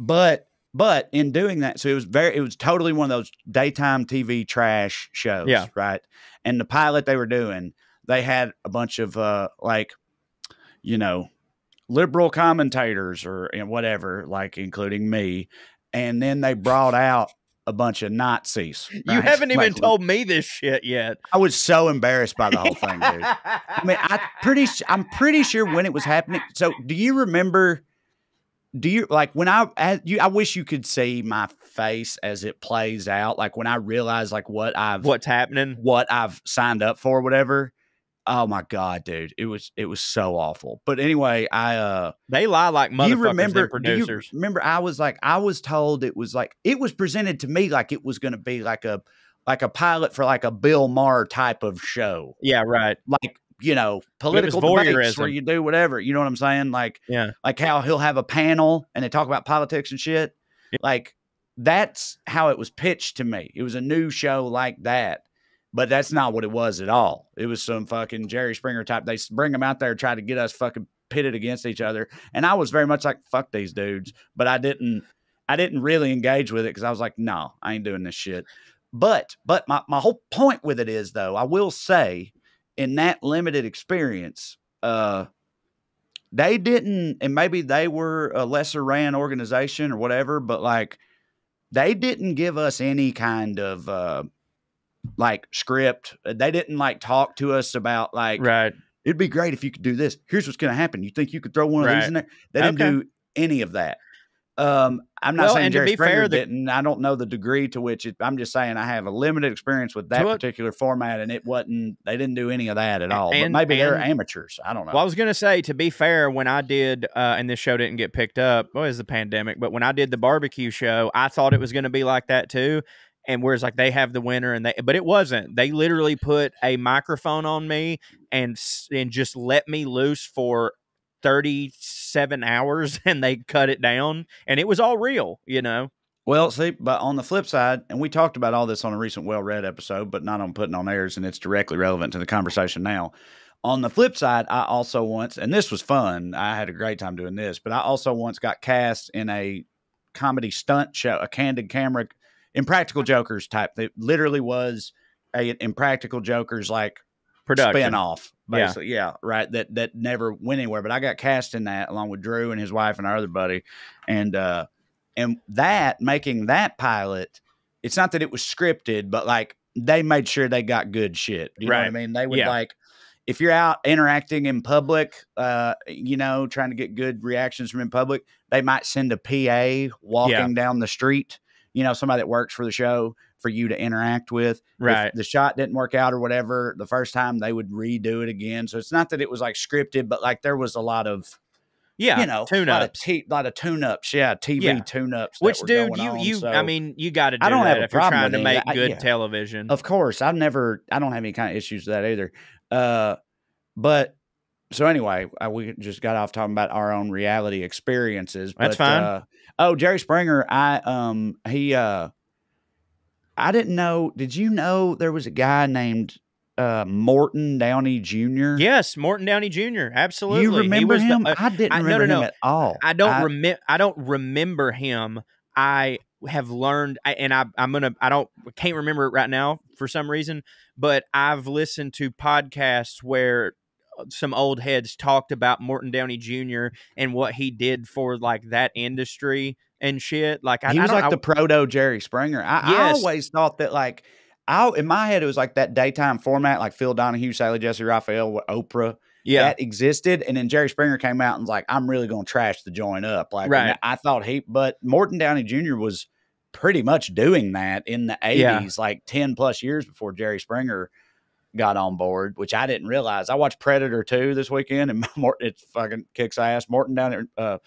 but but in doing that, so it was very it was totally one of those daytime TV trash shows. Yeah. Right. And the pilot they were doing, they had a bunch of uh like, you know, liberal commentators or whatever, like including me. And then they brought out a bunch of Nazis. You haven't even Like, told me this shit yet. I was so embarrassed by the whole thing, dude. I mean, I pretty I'm pretty sure when it was happening. So, do you remember? Do you like when I as you? I wish you could see my face as it plays out. Like when I realize like what I've What's happening? what I've signed up for, whatever. Oh my god, dude! It was it was so awful. But anyway, I uh They lie like motherfuckers you remember do you producers. remember I was like I was told it was like it was presented to me like it was going to be like a like a pilot for like a Bill Maher type of show yeah, right. like you know political debates where you do whatever you know what i'm saying like Yeah. like how he'll have a panel and they talk about politics and shit like that's how it was pitched to me it was a new show like that but that's not what it was at all. It was some fucking jerry springer type. They bring them out there try to get us fucking pitted against each other and i was very much like fuck these dudes but i didn't i didn't really engage with it because i was like no i ain't doing this shit. But but my, my whole point with it is though i will say in that limited experience, uh, they didn't, and maybe they were a lesser ran organization or whatever, but like they didn't give us any kind of uh, like script. They didn't like talk to us about like Right. it'd be great if you could do this. Here's what's going to happen. You think you could throw one of these in there? They didn't Okay. do any of that. Um, I'm not Well, saying to Jerry be Springer fair, the- didn't. I don't know the degree to which it. I'm just saying I have a limited experience with that To it- particular format, and it wasn't. They didn't do any of that at all. and- but maybe they're amateurs. I don't know. Well, I was gonna say, to be fair, when I did, uh, and this show didn't get picked up, well, it's the pandemic, but when I did the barbecue show, I thought it was gonna be like that too. And whereas like they have the winner and they but it wasn't they literally put a microphone on me and and just let me loose for 37 hours [laughs] and they cut it down and it was all real you know Well, see, but on the flip side, and we talked about all this on a recent WellRED episode, but not on putting on airs, and it's directly relevant to the conversation now. On the flip side, I also once, and this was fun. I had a great time doing this, but I also once got cast in a comedy stunt show, a candid camera, Impractical Jokers type. That literally was a Impractical Jokers like production spin off. Yeah. Basically, yeah. right. That that never went anywhere. But I got cast in that along with Drew and his wife and our other buddy, and uh, and that making that pilot. It's not that it was scripted, but like they made sure they got good shit. You know what I mean? They would Yeah. like if you're out interacting in public, uh, you know, trying to get good reactions from in public, they might send a PA walking down the street. You know, somebody that works for the show for you to interact with. If right. the shot didn't work out or whatever the first time they would redo it again. So it's not that it was like scripted but like there was a lot of yeah you know tune a lot of, ups t- lot of tune-ups. Yeah tv Yeah. tune-ups which dude you you so- i mean you got to do I don't that have a if you're problem trying to make. I- good yeah. television. Of course i've never i don't have any kind of issues with that either. Uh but so anyway I, we just got off talking about our own reality experiences That's fine. uh, oh jerry springer i um he uh i didn't know did you know there was a guy named uh morton downey jr yes morton downey jr absolutely you remember was the- him uh, i didn't I- no, remember no, him no. at all I don't remember. I don't remember him. I have learned, and I, I'm gonna. I don't. Can't remember it right now for some reason. But I've listened to podcasts where uh, some old heads talked about Morton Downey Jr. and what he did for like that industry and shit. Like I, he was don't- like I- the proto Jerry Springer. I, I always thought that like I in my head it was like that daytime format, like Phil Donahue, Sally Jessy Raphael, Oprah. yeah. That existed, and then Jerry Springer came out and was like, "I'm really going to trash the joint up." Like, Right. I thought he, but Morton Downey Jr. was pretty much doing that in the '80s, Yeah. like ten plus years before Jerry Springer got on board, which I didn't realize. I watched Predator 2 this weekend, and [laughs] Morton it fucking kicks ass. Morton Downey, uh,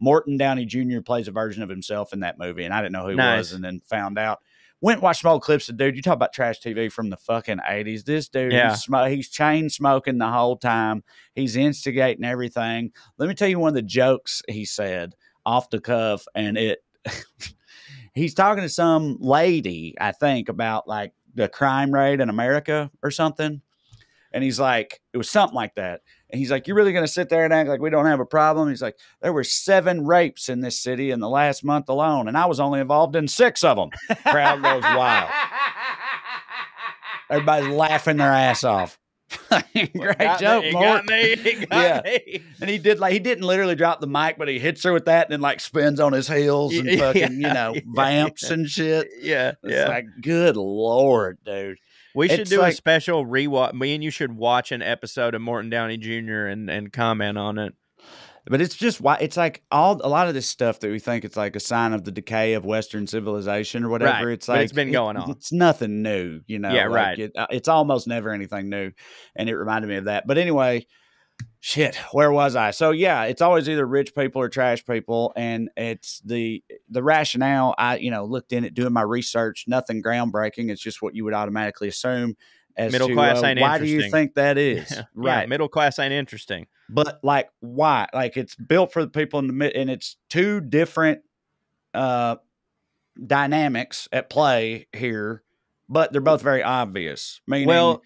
Morton Downey Jr. plays a version of himself in that movie, and I didn't know who he Nice. was, and then found out. Went and watched some old clips of dude. You talk about trash TV from the fucking eighties. This dude, Yeah. he's, smo- he's chain smoking the whole time. He's instigating everything. Let me tell you one of the jokes he said off the cuff, and it. [laughs] he's talking to some lady, I think, about like the crime rate in America or something. And he's like, it was something like that. And he's like, You're really going to sit there and act like we don't have a problem? He's like, There were seven rapes in this city in the last month alone, and I was only involved in six of them. Crowd goes wild. [laughs] Everybody's laughing their ass off. [laughs] Great Got me, joke, it Mort. got me, [laughs] got Yeah. me. And he did like he didn't literally drop the mic, but he hits her with that and then like spins on his heels and [laughs] Yeah, fucking, you know, yeah, vamps and shit. Yeah, It's yeah. like, good lord, dude. We should It's do a special rewatch. Me and you should watch an episode of Morton Downey Jr. and and comment on it. But it's just why it's like all a lot of this stuff that we think it's like a sign of the decay of Western civilization or whatever. Right, It's but like it's been going on. It's nothing new, you know. Yeah, like right. It, uh, it's almost never anything new, and it reminded me of that. But anyway, shit, where was I? So yeah, it's always either rich people or trash people, and it's the the rationale. I you know looked in it doing my research. Nothing groundbreaking. It's just what you would automatically assume. As Middle to, class uh, ain't why do you think that [laughs] is? Yeah, right middle class ain't interesting. but like why like it's built for the people in the mid and it's two different uh dynamics at play here but they're both very obvious meaning Well,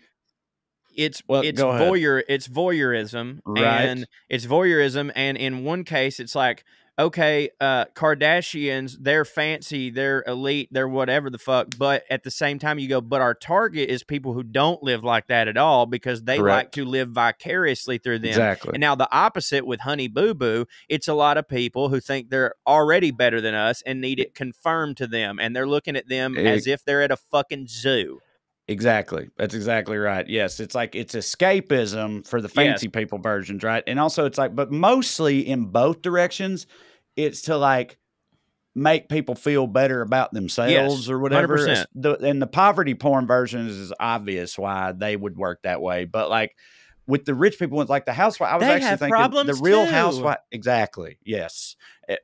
it's Well, it's voyeur it's voyeurism Right. and it's voyeurism and in one case it's like okay uh kardashians they're fancy they're elite they're whatever the fuck but at the same time you go but our target is people who don't live like that at all because they like to live vicariously through them. Exactly. And now the opposite with Honey Boo Boo, it's a lot of people who think they're already better than us and need it confirmed to them, and they're looking at them Ex- as if they're at a fucking zoo. Exactly. That's exactly right. Yes it's like it's escapism for the fancy people versions right? And also it's like but mostly in both directions it's to like make people feel better about themselves Yes, or whatever. 100%. The, and the poverty porn versions is obvious why they would work that way but like with the rich people with like the housewife i was They actually thinking the real too. housewife exactly yes. Eh,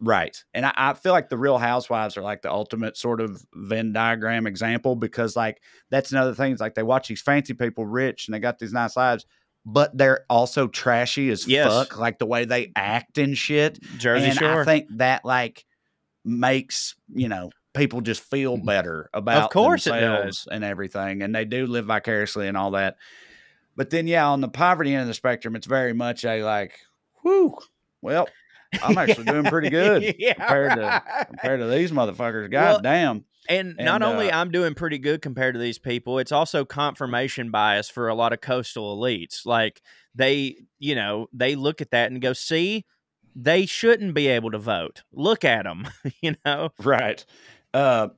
Right. And I, I, feel like the real housewives are like the ultimate sort of Venn diagram example because like that's another thing. It's like they watch these fancy people rich and they got these nice lives, but they're also trashy as yes. fuck. Like the way they act and shit. Jersey and Shore. I think that like makes, you know, people just feel mm. better about of course themselves and everything. And they do live vicariously and all that. But then yeah, on the poverty end of the spectrum, it's very much a like, whew, well, I'm actually doing pretty good [laughs] yeah, compared to compared to these motherfuckers. God well, damn. And, and not uh, only I'm doing pretty good compared to these people, it's also confirmation bias for a lot of coastal elites. Like they, you know, they look at that and go, "See, they shouldn't be able to vote. Look at them," [laughs] you know. Right. Uh,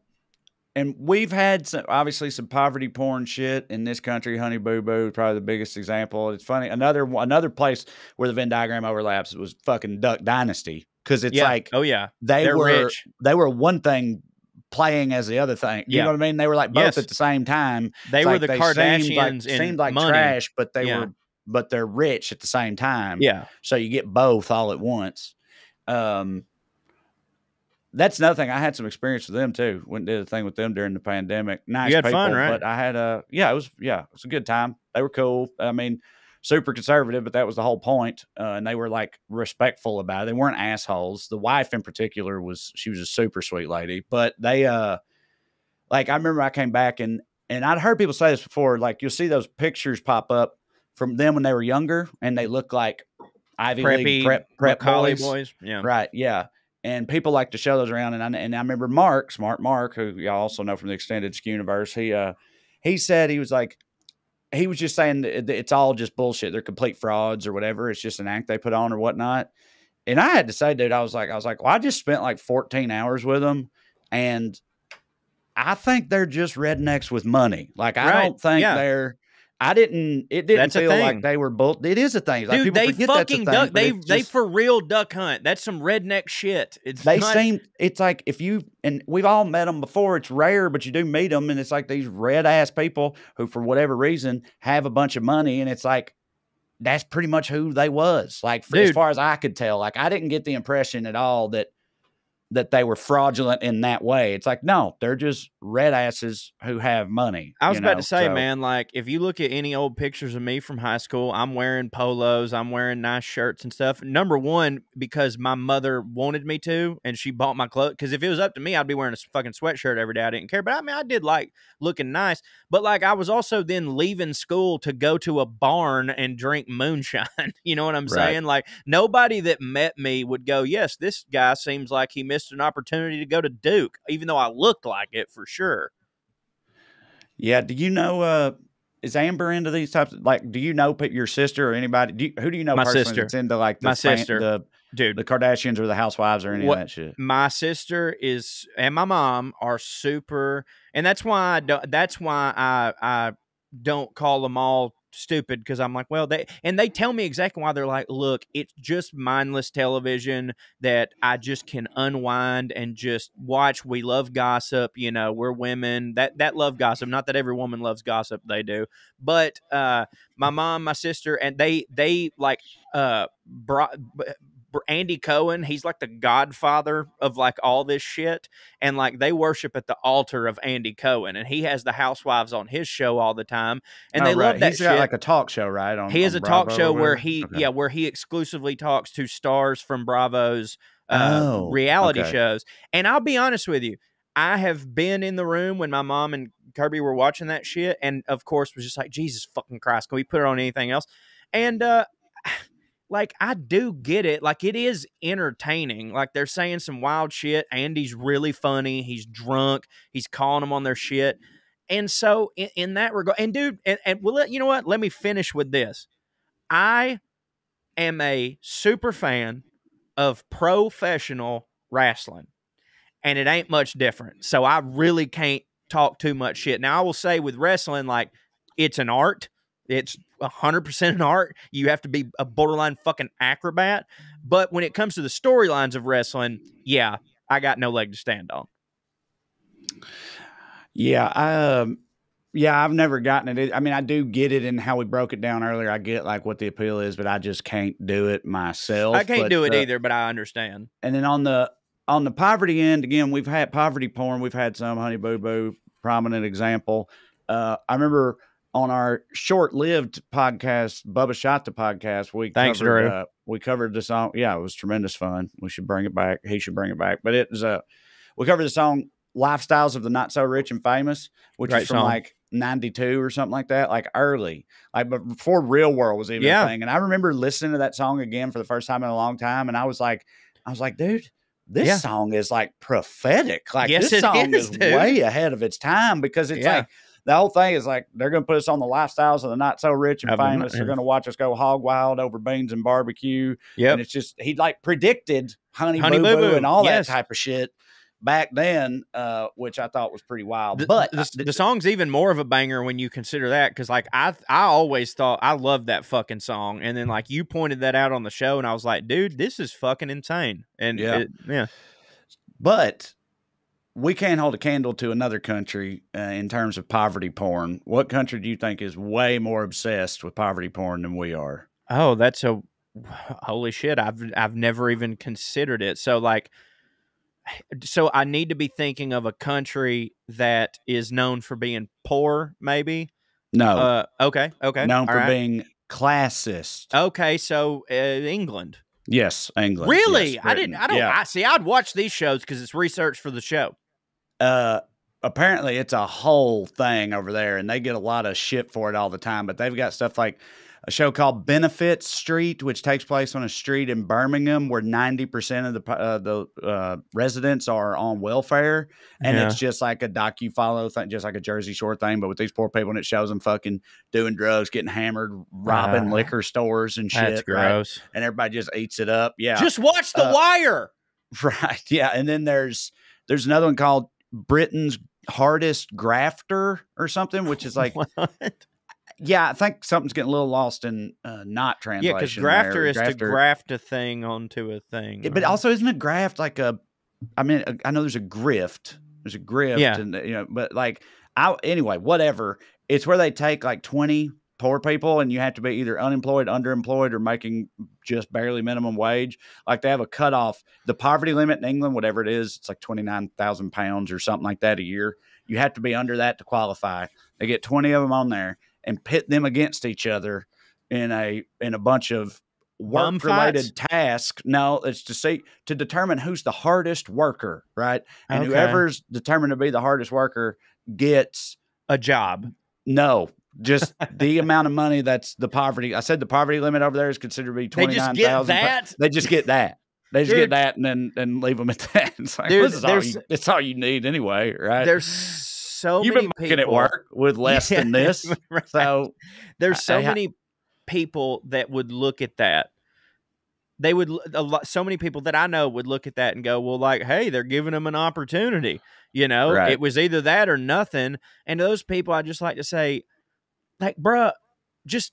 and we've had some, obviously some poverty porn shit in this country. Honey Boo Boo is probably the biggest example. It's funny. Another another place where the Venn diagram overlaps was fucking Duck Dynasty because it's yeah. like oh yeah they They're were rich. they were one thing playing as the other thing. You yeah. know what I mean? They were like both yes. at the same time. They it's were like the they Kardashians. Seemed like, seemed like money. trash, but they yeah. were but they're rich at the same time. Yeah. So you get both all at once. Um, that's another thing. I had some experience with them too. Went did a thing with them during the pandemic. Nice you had people, fun, right? But I had a yeah, it was yeah, it was a good time. They were cool. I mean, super conservative, but that was the whole point. Uh, and they were like respectful about it. They weren't assholes. The wife in particular was she was a super sweet lady. But they uh like I remember I came back and and I'd heard people say this before. Like you'll see those pictures pop up from them when they were younger, and they look like Ivy Preppy, League prep prep boys. boys. Yeah, right. Yeah and people like to show those around. And I, and I remember Mark, Smart Mark, who y'all also know from the extended Skew universe. He uh, he said he was like, he was just saying that it's all just bullshit. They're complete frauds or whatever. It's just an act they put on or whatnot. And I had to say, dude, I was like, I was like, well, I just spent like 14 hours with them, and I think they're just rednecks with money. Like I right. don't think yeah. they're I didn't. It didn't That's feel like they were both. It is a thing, like, dude. They fucking thing, duck. They just, they for real duck hunt. That's some redneck shit. It's they not, seem. It's like if you and we've all met them before. It's rare, but you do meet them, and it's like these red ass people who, for whatever reason, have a bunch of money, and it's like that's pretty much who they was. Like for, as far as I could tell, like I didn't get the impression at all that that they were fraudulent in that way. It's like, no, they're just red asses who have money. I was about know? to say, so, man, like if you look at any old pictures of me from high school, I'm wearing polos, I'm wearing nice shirts and stuff. Number one, because my mother wanted me to, and she bought my clothes. Because if it was up to me, I'd be wearing a fucking sweatshirt every day. I didn't care, but I mean, I did like looking nice. But like, I was also then leaving school to go to a barn and drink moonshine. [laughs] you know what I'm right. saying? Like nobody that met me would go, "Yes, this guy seems like he missed." Missed an opportunity to go to Duke, even though I looked like it for sure. Yeah. Do you know? uh is Amber into these types? Of, like, do you know your sister or anybody? Do you, who do you know? My sister. That's into like the my fan, sister, the dude, the Kardashians or the Housewives or any what, of that shit. My sister is and my mom are super, and that's why I don't. That's why I I don't call them all stupid because I'm like, well, they and they tell me exactly why they're like, look, it's just mindless television that I just can unwind and just watch. We love gossip, you know, we're women that that love gossip. Not that every woman loves gossip, they do, but uh, my mom, my sister, and they they like uh brought Andy Cohen, he's like the godfather of like all this shit. And like they worship at the altar of Andy Cohen. And he has the housewives on his show all the time. And oh, they right. love that he's shit. got like a talk show, right? On, he has a Bravo talk show where he, okay. yeah, where he exclusively talks to stars from Bravo's uh, oh, reality okay. shows. And I'll be honest with you, I have been in the room when my mom and Kirby were watching that shit. And of course, was just like, Jesus fucking Christ, can we put it on anything else? And, uh, like I do get it. Like it is entertaining. Like they're saying some wild shit. Andy's really funny. He's drunk. He's calling them on their shit. And so in, in that regard, and dude, and, and well, you know what? Let me finish with this. I am a super fan of professional wrestling, and it ain't much different. So I really can't talk too much shit. Now I will say with wrestling, like it's an art. It's 100% an art. You have to be a borderline fucking acrobat. But when it comes to the storylines of wrestling, yeah, I got no leg to stand on. Yeah, I um Yeah, I've never gotten it. I mean, I do get it in how we broke it down earlier. I get like what the appeal is, but I just can't do it myself. I can't But, do it uh, either, but I understand. And then on the on the poverty end, again, we've had poverty porn. We've had some Honey Boo Boo, prominent example. Uh, I remember on our short-lived podcast, Bubba Shot the podcast. We Thanks, covered, Drew. Uh, we covered the song. Yeah, it was tremendous fun. We should bring it back. He should bring it back. But it was a we covered the song "Lifestyles of the Not So Rich and Famous," which Great is from song. like '92 or something like that, like early, like before Real World was even Yeah. a thing. And I remember listening to that song again for the first time in a long time, and I was like, I was like, dude. This Yeah. song is like prophetic. Like Yes, this song is, is, way ahead of its time because it's Yeah. like the whole thing is like they're going to put us on the lifestyles of the not so rich and not- famous. They're going to watch us go hog wild over beans and barbecue. Yeah, And it's just he like predicted Honey, Honey Boo Boo Boo Boo, and all yes. that type of shit back then, uh, which I thought was pretty wild. The- but the, the song's even more of a banger when you consider that because like I I always thought I loved that fucking song and then like you pointed that out on the show and I was like dude this is fucking insane and Yeah. it- yeah but we can't hold a candle to another country uh, in terms of poverty porn. What country do you think is way more obsessed with poverty porn than we are? oh that's a holy shit I've I've never even considered it so like so I need to be thinking of a country that is known for being poor maybe No, uh okay okay known all for right. being classist. okay so uh, England yes, England. Really? Yes, I didn't. I don't. Yeah. I see. I'd watch these shows because it's research for the show. Uh apparently it's a whole thing over there and they get a lot of shit for it all the time but they've got stuff like a show called benefit street which takes place on a street in birmingham where 90% of the uh, the uh, residents are on welfare and Yeah. it's just like a docu follow thing just like a jersey shore thing but with these poor people and it shows them fucking doing drugs getting hammered robbing Ah. liquor stores and shit That's right? gross. and everybody just eats it up yeah Just watch The Uh, Wire. [laughs] Right. Yeah. And then there's there's another one called Britain's hardest grafter or something, which is [laughs] like What? yeah, I think something's getting a little lost in uh, not translation. yeah, because there. grafter is to graft a thing onto a thing. Yeah, but also isn't a graft like a? I mean, I know there's a grift. There's a grift, Yeah. and you know, but like, I anyway, whatever. It's where they take like 20 poor people, and you have to be either unemployed, underemployed, or making just barely minimum wage. Like they have a cutoff. The poverty limit in England, whatever it is, it's like 29,000 pounds or something like that a year. You have to be under that to qualify. They get 20 of them on there and pit them against each other in a in a bunch of work related tasks. No, it's to see to determine who's the hardest worker, right? And Okay. whoever's determined to be the hardest worker gets a job. no, just the [laughs] amount of money that's the poverty. I said the poverty limit over there is considered to be They twenty just get that. They just get that. They just Dude. get that and then and leave them at [laughs] that. It's like Dude, this is all you, it's all you need anyway, right? There's so You've many been making it work with [laughs] less than this. right. So There's so I- I- many people that would look at that. They would a lot, so many people that I know would look at that and go, "Well, like, hey, they're giving them an opportunity." You know, Right. it was either that or nothing. And to those people, I just like to say, like, bruh, just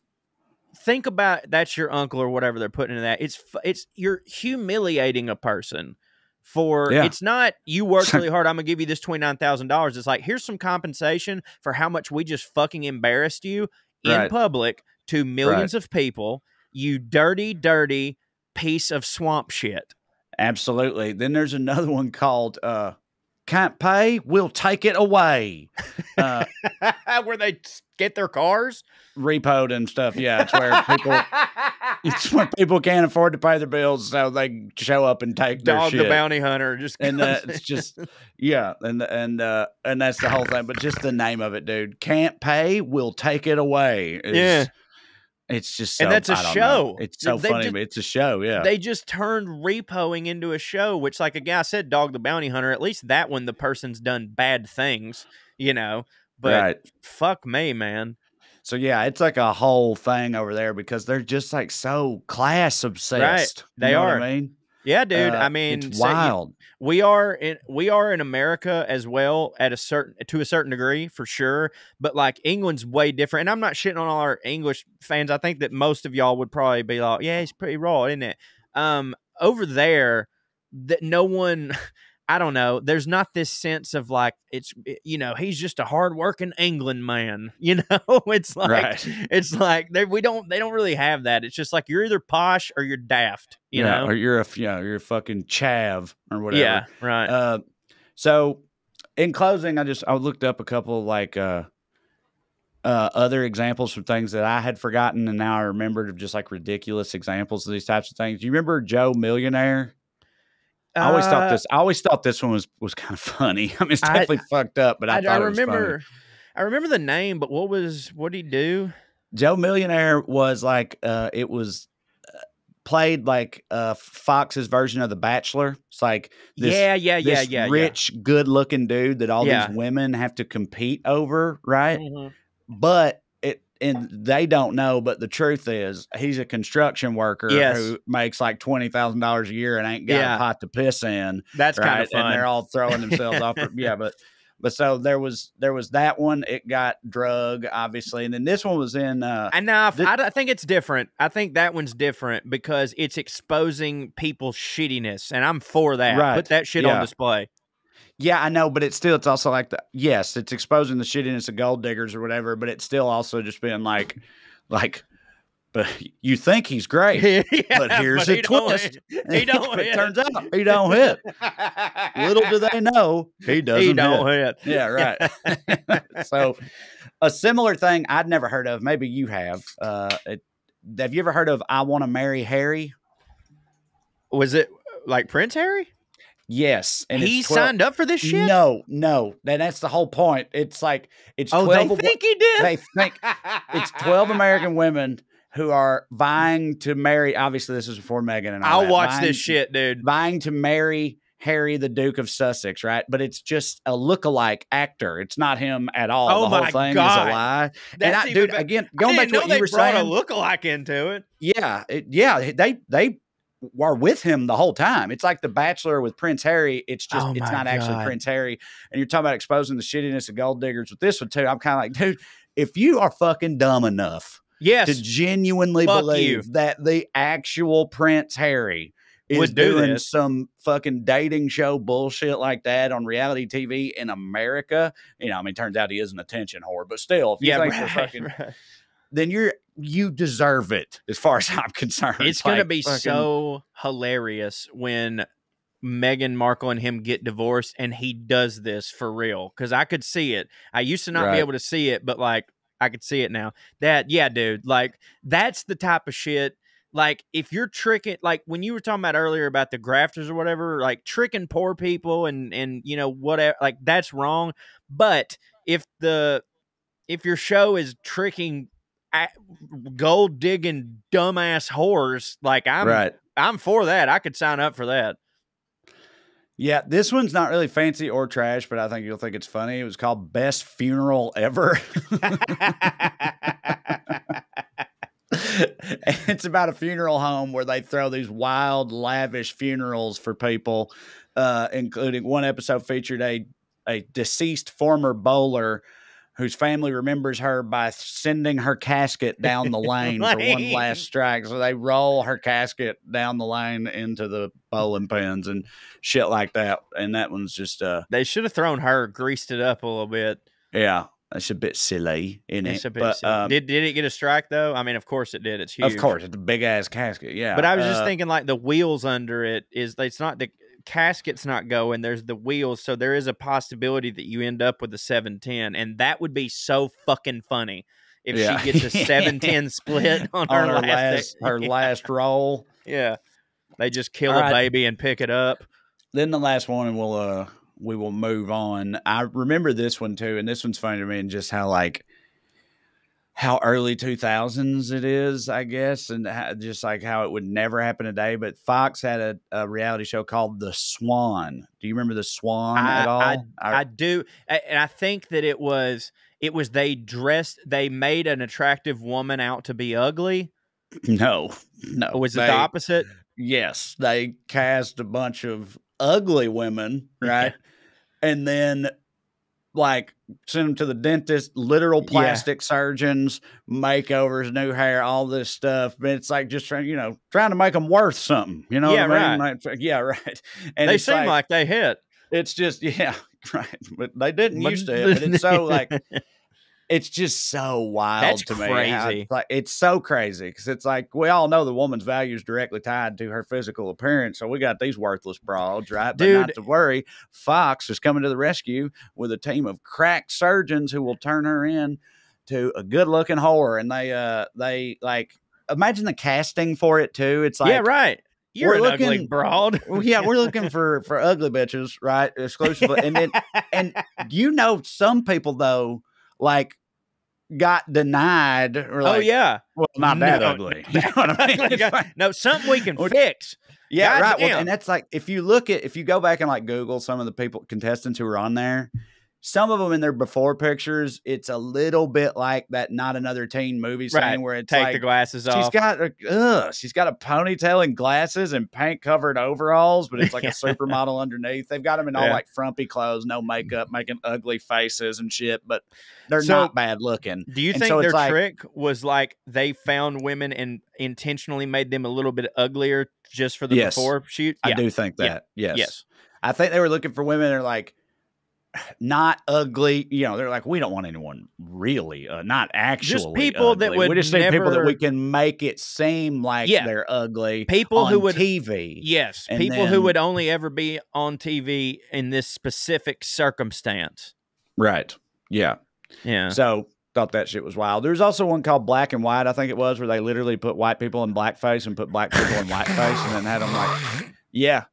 think about that's your uncle or whatever they're putting into that. It's it's you're humiliating a person for Yeah. it's not you worked [laughs] really hard. I'm gonna give you this twenty nine thousand dollars. It's like here's some compensation for how much we just fucking embarrassed you in Right. public to millions of people. You dirty, dirty piece of swamp shit. absolutely. Then there's another [laughs] one called uh can't pay, we'll take it away. Uh [laughs] Where they get their cars. repoed and stuff. Yeah, it's where people [laughs] it's when people can't afford to pay their bills, so they show up and take their Dog shit. the bounty hunter just and uh, it's just [laughs] yeah, and and uh, and that's the whole thing. But just the name of it, dude. Can't pay, we'll take it away. is- Yeah. It's just so, And that's a don't know. show. It's so They funny, just- but it's a show. Yeah, They just turned repoing into a show, which, like a guy said, Dog the Bounty Hunter. At least that one, the person's done bad things, you know. But right. fuck me, man. So yeah, it's like a whole thing over there because they're just like so class obsessed. You They know what are. I mean, Yeah, dude. Uh, I mean, it's so wild. we are in we are in America as well at a certain to a certain degree for sure. But like England's way different. And I'm not shitting on all our English fans. I think that most of y'all would probably be like, yeah, it's pretty raw, isn't it? Um, over there, that no one. [laughs] I don't know. There's not this sense of like it's eh, you know he's just a hardworking England man. [laughs] You know, it's like Right. it's like they we don't they don't really have that. It's just like you're either posh or you're daft. You Yeah, know. or you're a f- yeah, you're a fucking chav or whatever. Yeah. Right. Uh, so in closing, I just I looked up a couple like uh, uh, other examples from things that I had forgotten, and now I remembered of just like ridiculous examples of these types of things. Do you remember Joe Millionaire? I always thought Uh, this. I always thought this one was was kind of funny. [laughs] I mean, it's I- definitely fucked up, but I, I, thought I it was funny. remember. I remember the name, but what was what did he do? Joe Millionaire was like uh it was uh, played like uh Fox's version of The Bachelor. It's like this, yeah, yeah, yeah, yeah, rich, good-looking dude that all Yeah. these women have to compete over, right? yeah. Mhm. But and they don't know, but the truth is he's a construction worker Yes. who makes like twenty thousand dollars a year and ain't got Yeah. a pot to piss in. That's kind of fun. And they're all throwing themselves off. [laughs] Yeah, but but so there was there was that one. It got drug, obviously, and then this one was in uh And now Thi- I, I think it's different. I think that one's different because it's exposing people's shittiness, and I'm for that. Right. Put that shit on display. Yeah, I know, but it's still it's also like the yes, it's exposing the shittiness of gold diggers or whatever, but it's still also just being like like but you think he's great. [laughs] Yeah, But here's a he don't twist. He don't But [laughs] it hit. turns out he don't hit. Little do they know he [laughs] doesn't he don't hit. hit. Yeah, right. so a similar thing I'd never heard of, maybe you have. Uh it, have you ever heard of I Want to Marry Harry? Was it like Prince Harry? Yes. And he it's 12 signed up for this shit. No, no. That, that's the whole point. It's like it's oh, 12 they think he did. they think it's 12 American women who are vying to marry. Obviously, this is before Meghan and I'll that, watch vying- this shit, dude. Vying to marry Harry, the Duke of Sussex, right? But it's just a look-alike actor. It's not him at all. Oh the whole my thing God. is a lie. and I, dude, bet- again, going back to what you were saying, a lookalike into it. yeah, it, yeah, they they are with him the whole time. It's like The Bachelor with Prince Harry. It's just Oh it's not actually Prince Harry. And you're talking about exposing the shittiness of gold diggers with this one too. I'm kind of like, dude, if you are fucking dumb enough Yes, to genuinely believe you. that the actual Prince Harry is Would do doing this. some fucking dating show bullshit like that on reality TV in America, you know, I mean, turns out he is an attention whore, but still, if you yeah, think [laughs] right, we're fucking, right. Then you're you deserve it as far as [laughs] I'm concerned. It's gonna be fucking- so hilarious when Meghan Markle and him get divorced and he does this for real. Cause I could see it. I used to not Right. be able to see it, but like I could see it now. That yeah, dude. Like that's the type of shit. Like if you're tricking like when you were talking about earlier about the grafters or whatever, like tricking poor people and and you know, whatever like that's wrong. But if the if your show is tricking gold digging dumbass whores, like I'm right. I'm for that. I could sign up for that. Yeah, this one's not really fancy or trash, but I think you'll think it's funny. It was called Best Funeral Ever. [laughs] it's about a funeral home where they throw these wild, lavish funerals for people, uh, including one episode featured a a deceased former bowler whose family remembers her by sending her casket down the [laughs] lane for one last strike. So they roll her casket down the lane into the bowling pins and shit like that. And that one's just uh They should have thrown her, greased it up a little bit. yeah, that's a bit silly, isn't It's it? a bit but silly. um, did did it get a strike though? I mean, of course it did. It's huge. of course, it's a big ass casket. Yeah, But I was just uh, thinking, like the wheels under it is it's not the casket's not going. There's the wheels, so there is a possibility that you end up with a seven ten, and that would be so fucking funny if Yeah. she gets a [laughs] seven ten split on, on her, her last, her [laughs] last roll. yeah. They just kill All a right. baby and pick it up. Then the last one, and we'll uh we will move on. I remember this one too, and this one's funny to me, and just how like how early two thousands it is, I guess, and how, just like how it would never happen today. But Fox had a, a reality show called The Swan. Do you remember The Swan I- at all? I- I do, and I think that it was it was they dressed they made an attractive woman out to be ugly. [clears throat] no, no. Was it They- the opposite? Yes, they cast a bunch of ugly women, [laughs] right? and then like send them to the dentist, literal Yeah. plastic surgeons, makeovers, new hair, all this stuff. But it's like just trying, you know, trying to make them worth something. You know Yeah, what I mean? Like, yeah, [laughs] right. And they seem like, they hit. it's just [laughs] yeah, right. But they didn't used to. It, but it's so like [laughs] it's just so wild That's to me. how crazy. it's like it's so crazy because it's like we all know the woman's value is directly tied to her physical appearance. So we got these worthless broads, right? But not Dude. to worry, Fox is coming to the rescue with a team of crack surgeons who will turn her in to a good-looking whore. And they, uh, they like imagine the casting for it too. It's like yeah, right. You're we're an ugly looking- broad. yeah, we're looking [laughs] for for ugly bitches, right? Exclusively, and then and [laughs] you know, some people though, like, got denied. Or oh, like, oh yeah. well, not that No, ugly. [laughs] You know what I [laughs] mean? Like, It's like- no, something we can [laughs] fix. yeah, right. Well, and that's like if you look at if you go back and like Google some of the people contestants who are on there. Some of them in their before pictures, it's a little bit like that. Not another teen movie scene Right. where it's Take like the glasses She's off. got a ugh, she's got a ponytail and glasses and paint covered overalls, but it's like [laughs] Yeah. a supermodel underneath. They've got them in all Yeah. like frumpy clothes, no makeup, making ugly faces and shit, but they're So- not bad looking. Do you and think so their like- trick was like they found women and intentionally made them a little bit uglier just for the Yes. before shoot? I do think Yeah. that. Yes. Yes. I think they were looking for women that are like not ugly. You know, they're like, we don't want anyone really, uh, not actually. Just people that would We just need people that we can make it seem like Yeah. they're ugly. People who would TV. Yes, And people who would only ever be on TV in this specific circumstance. Right. Yeah. Yeah. So thought that shit was wild. There's also one called Black and White, I think it was, where they literally put white people in blackface and put black people in whiteface, and then had them like, yeah.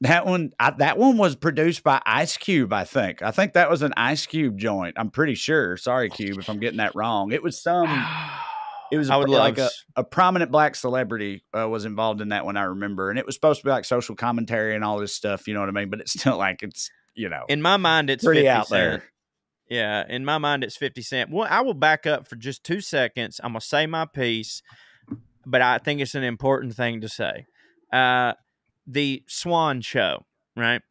That one, I, that one was produced by Ice Cube. I think. I think that was an Ice Cube joint. I'm pretty sure. Sorry, Cube, if I'm getting that wrong. It was some. It was [sighs] I would like a, a, prominent black celebrity uh, was involved in that one. I remember, and it was supposed to be like social commentary and all this stuff. You know what I mean? But it's still like it's you know in my mind it's pretty 50 out cent. there. Yeah, in my mind it's 50 cent. Well, I will back up for just 2 seconds. I'm going to say my piece, but I think it's an important thing to say. Uh the Swan show, right?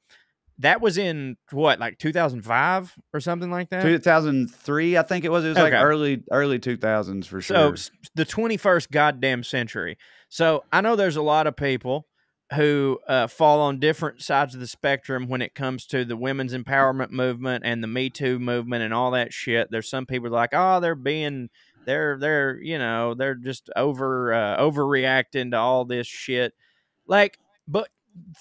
That was in what, like 2005 or something like that? 2003, I think it was. It was like early early 2000s for sure. s- the 21st goddamn century. So I know there's a lot of people who uh, fall on different sides of the spectrum when it comes to the women's empowerment movement and the Me Too movement and all that shit. There's some people like, oh, they're being, they're, they're, you know, they're just over, uh, overreacting to all this shit. Like, but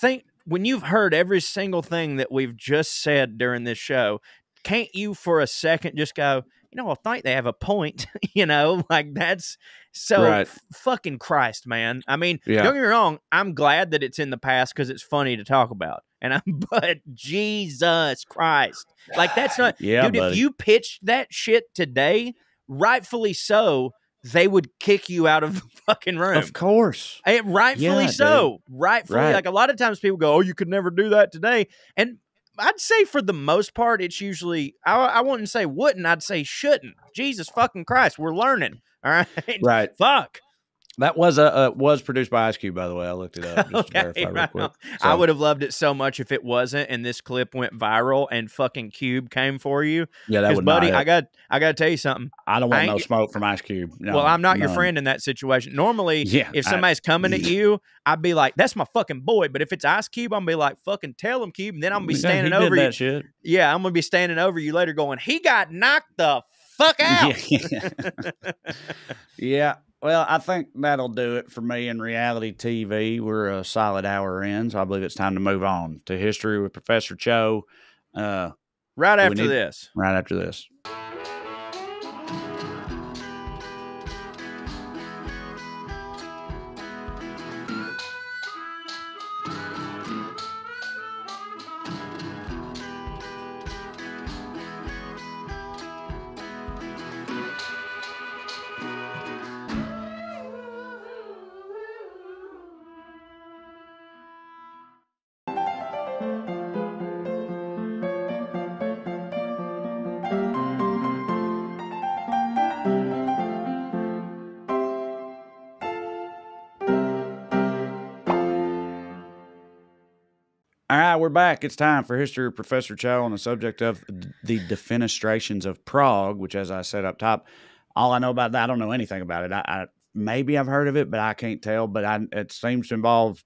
think when you've heard every single thing that we've just said during this show, can't you for a second just go, you know, I think they have a point, [laughs] you know, like that's so Right. f- fucking Christ, man. I mean, Yeah. don't get me wrong, I'm glad that it's in the past because it's funny to talk about. And I'm, [laughs] but Jesus Christ, like that's not, yeah, dude. If you pitched that shit today, rightfully so, they would kick you out of the [laughs] fucking room. of course. Eh, rightfully Yeah, so. Rightfully, Right. like a lot of times people go, "Oh, you could never do that today," and I'd say for the most part, it's usually I, I wouldn't say wouldn't, I'd say shouldn't. Jesus fucking Christ, we're learning. [laughs] All right, Right. fuck. That was a uh, was produced by Ice Cube, by the way. I looked it up just to Okay, verify real right quick. on. I would have loved it so much if it wasn't, and this clip went viral, and fucking Cube came for you. Yeah, that would buddy. I got I got to tell you something. I don't want ain't no smoke from Ice Cube. No, well, I'm not your friend in that situation. Normally, Yeah, if I- somebody's coming at you, I'd be like, "That's my fucking boy." But if it's Ice Cube, I'm gonna be like, "Fucking tell him, Cube," and then I'm gonna be standing over you. shit. Yeah, I'm gonna be standing over you later, going, "He got knocked the fuck [laughs] out." Yeah. [laughs] yeah. Well, I think that'll do it for me in reality TV. We're a solid hour in, so I believe it's time to move on to history with Professor Cho. Uh, Right after need- this, right after this. We're back. It's time for History with Professor Cho on the subject of the defenestrations of Prague, which, as I said up top, all I know about that, I don't know anything about it. I, I maybe I've heard of it, but I can't tell. But I, it seems to involve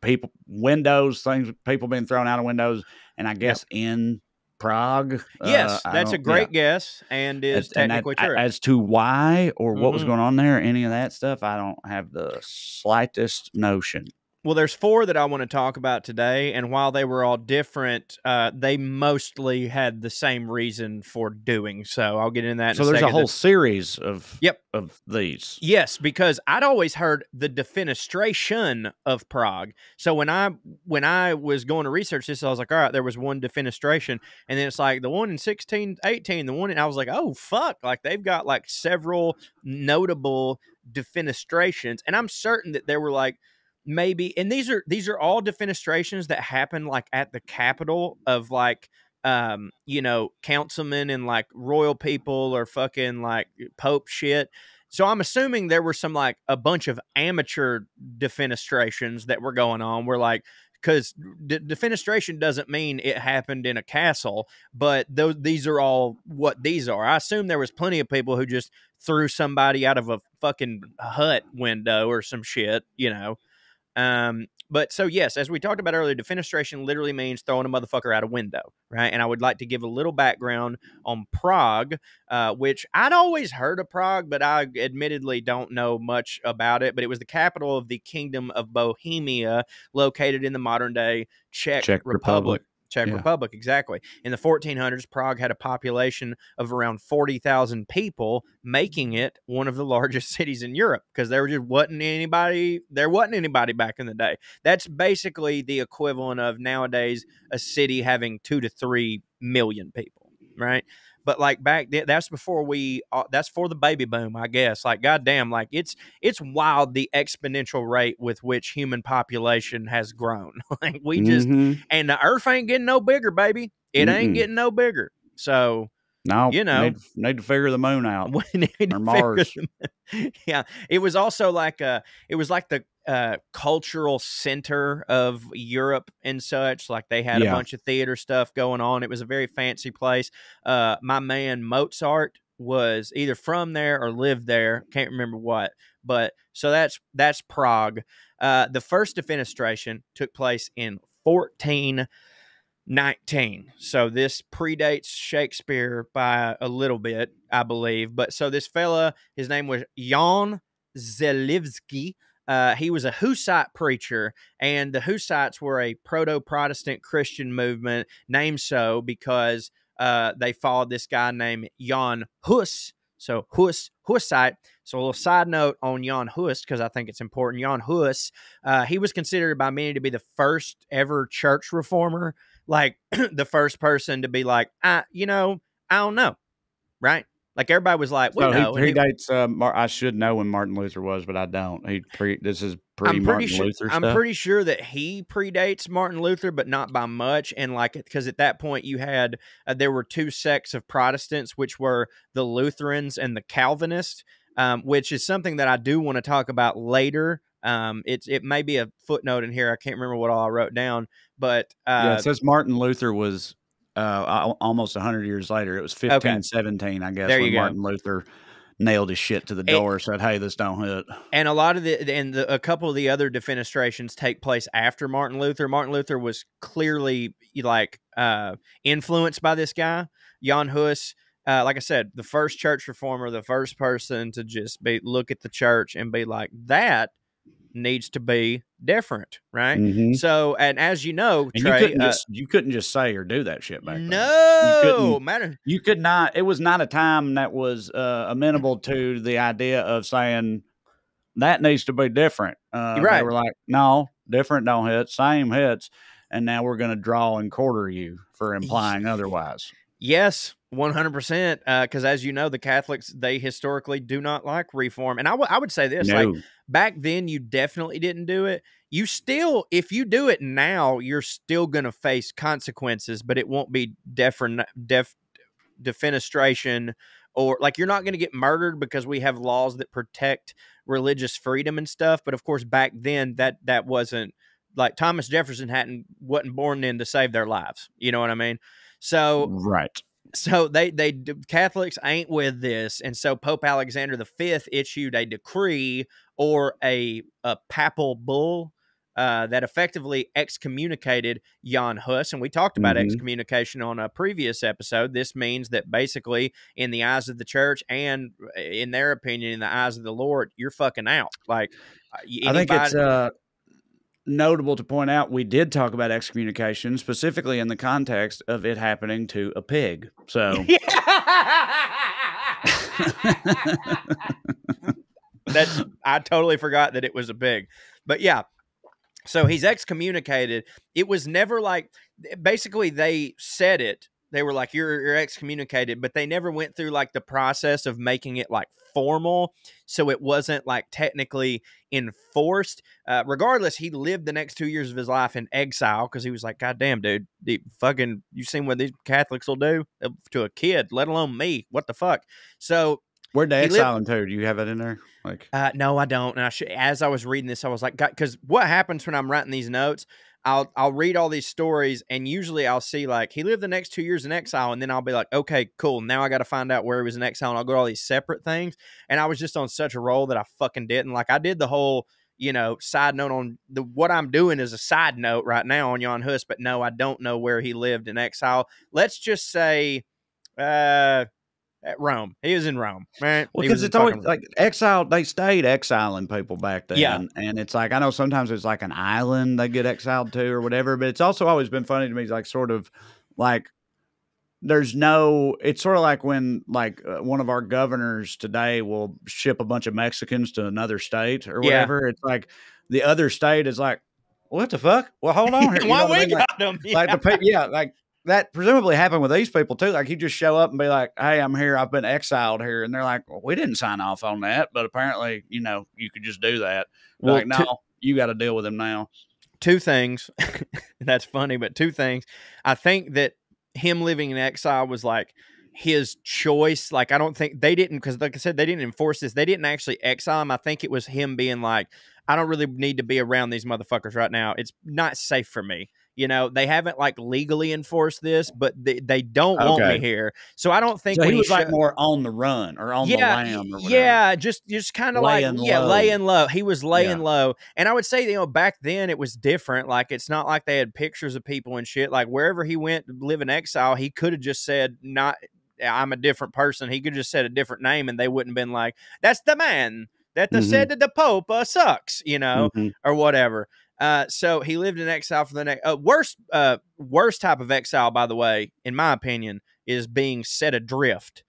people windows things people being thrown out of windows, and I guess in Prague. Yes, uh, that's a great yeah. guess and is As- and that- true. As to why or what was Mhm. going on there, any of that stuff, I don't have the slightest notion. Well, there's four that I want to talk about today, and while they were all different, uh, they mostly had the same reason for doing so. I'll get into that. In So a there's a whole series of Yep. of these. Yes, because I'd always heard the defenestration of Prague. So when I when I was going to research this, I was like, all right, there was one defenestration, and then it's like the one in sixteen eighteen, the one, and I was like, oh fuck, like they've got like several notable defenestrations, and I'm certain that there were like maybe, and these are these are all defenestrations that happen like at the capital of like um you know councilmen and like royal people or fucking like pope shit so I'm assuming there were some like a bunch of amateur defenestrations that were going on. Where like because d- defenestration doesn't mean it happened in a castle, but those these are all what these are. I assume there was plenty of people who just threw somebody out of a fucking hut window or some shit, you know. Um, but so yes, as we talked about earlier, defenestration literally means throwing a motherfucker out a window, right? And I would like to give a little background on Prague, uh, which I'd always heard of Prague, but I admittedly don't know much about it. But it was the capital of the Kingdom of Bohemia, located in the modern day Czech, Czech Republic. Republic. Czech Yeah. Republic, exactly. In the 1400s, Prague had a population of around 40,000 people, making it one of the largest [laughs] cities in Europe because there just wasn't anybody. There wasn't anybody back in the day. That's basically the equivalent of nowadays a city having two to three million people, right? But like back then, that's before we. Uh, that's for the baby boom, I guess. Like, goddamn, like it's it's wild the exponential rate with which human population has grown. [laughs] like we just Mhm. and the Earth ain't getting no bigger, baby. It ain't Mm-mm. getting no bigger. So no, you know. need, need to figure the moon out. we [laughs] need to Or Mars. them- [laughs] yeah, it was also like uh it was like the uh, cultural center of Europe and such. Like they had a bunch of theater stuff going on. It was a very fancy place. Uh, my man Mozart was either from there or lived there. Can't remember what. But so that's that's Prague. Uh, the first defenestration took place in 1419. So this predates Shakespeare by a little bit, I believe. But so this fella, his name was Jan Zelivsky. Uh, he was a Hussite preacher, and the Hussites were a proto Protestant Christian movement named so because uh, they followed this guy named Jan Hus. So Hus, Hussite. So a little side note on Jan Hus, because I think it's important. Jan Hus, uh, he was considered by many to be the first ever church reformer, like [clears throat] the first person to be like, I, you know, I don't know, right? Like everybody was like, we So he and he- predates. Uh, Mar- I should know when Martin Luther was, but I don't. He pre. This is pre I'm pretty Martin sure. Luther I'm pretty sure that he predates Martin Luther, but not by much. And like, because at that point you had uh, there were two sects of Protestants, which were the Lutherans and the Calvinists, um, which is something that I do want to talk about later. Um, it's it may be a footnote in here. I can't remember what all I wrote down, but yeah, uh, it says Martin Luther was uh, al- almost hundred years later. It was fifteen seventeen, I guess, There when. Martin Luther nailed his shit to the door. said, "Hey, this don't hit." and a lot of the and the, a couple of the other defenestrations take place after Martin Luther. Martin Luther was clearly like uh, influenced by this guy, Jan Hus. Uh, like I said, the first church reformer, the first person to just be look at the church and be like, that needs to be different, right? Mhm. So, and as you know, And you couldn't uh, just you couldn't just say or do that shit back then. no matter. you could not. It was not a time that was uh, amenable to the idea of saying that needs to be different. Uh, right. They were like, no, different don't hit, same hits, and now we're going to draw and quarter you for implying otherwise. Yes, one hundred percent. Uh, because as you know, the Catholics they historically do not like reform, and I would- I would say this: like back then, you definitely didn't do it. You still, if you do it now, you're still going to face consequences, but it won't be defin- def defenestration or like you're not going to get murdered because we have laws that protect religious freedom and stuff. But of course, back then that that wasn't like Thomas Jefferson hadn't wasn't born in to save their lives. You know what I mean? So right. So they they Catholics ain't with this, and so Pope Alexander V issued a decree or a a papal bull. uh, that effectively excommunicated Jan Hus. And we talked about Mhm. excommunication on a previous episode. This means that basically, in the eyes of the church and uh, in their opinion, in the eyes of the Lord, you're fucking out. Like, uh, y- I think it's uh, notable to point out we did talk about excommunication specifically in the context of it happening to a pig. So [laughs] [laughs] That's I totally forgot that it was a pig. But yeah. So he's excommunicated. It was never like basically they said it. They were like you're you're excommunicated, but they never went through like the process of making it like formal. So it wasn't like technically enforced. Uh, regardless, he lived the next two years of his life in exile because he was like, God damn, dude, the fucking you seen what these Catholics will do Uh, to a kid, let alone me. What the fuck? So where'd the He lived- exile into? Do you have that in there? Like uh, no, I don't. And I should, as I was reading this, I was like, because what happens when I'm writing these notes? I'll I'll read all these stories, and usually I'll see like he lived the next two years in exile, and then I'll be like, okay, cool. Now I got to find out where he was in exile, and I'll go all these separate things. And I was just on such a roll that I fucking didn't. Like I did the whole, you know, side note on the what I'm doing is a side note right now on Jan Hus, but no, I don't know where he lived in exile. Let's just say, uh, at Rome. He was in Rome, right? Well, because it's always fucking- like exile. They stayed exiling people back then. Yeah. and it's like I know sometimes it's like an island they get exiled to or whatever. But it's also always been funny to me, like sort of like there's no. It's sort of like when like uh, one of our governors today will ship a bunch of Mexicans to another state or Yeah. whatever. It's like the other state is like, what the fuck? Well, hold on here. [laughs] Why we mean? Like- got him? like the yeah, like that presumably happened with these people too. Like you just show up and be like, "Hey, I'm here. I've been exiled here," and they're like, well, "We didn't sign off on that, but apparently, you know, you could just do that." Well, like, no, two- you got to deal with him now. two things. [laughs] That's funny, but two things. I think that him living in exile was like his choice. Like I don't think they didn't because, like I said, they didn't enforce this. They didn't actually exile him. I think it was him being like, I don't really need to be around these motherfuckers right now. It's not safe for me. You know, they haven't like legally enforced this, but they, they don't want me here. So I don't think So when he was like more on the run or on the yeah, lam. Or whatever. yeah, just just kind of like Laying yeah, laying low. He was laying Yeah. low, and I would say you know back then it was different. Like it's not like they had pictures of people and shit. Like wherever he went to live in exile, he could have just said not. I'm a different person. He could have just said a different name, and they wouldn't have been like, "That's the man that the Mhm. said that the Pope uh, sucks," you know, Mhm. or whatever. Uh, so he lived in exile for the next uh, worst uh, worst type of exile, by the way, in my opinion, is being set adrift.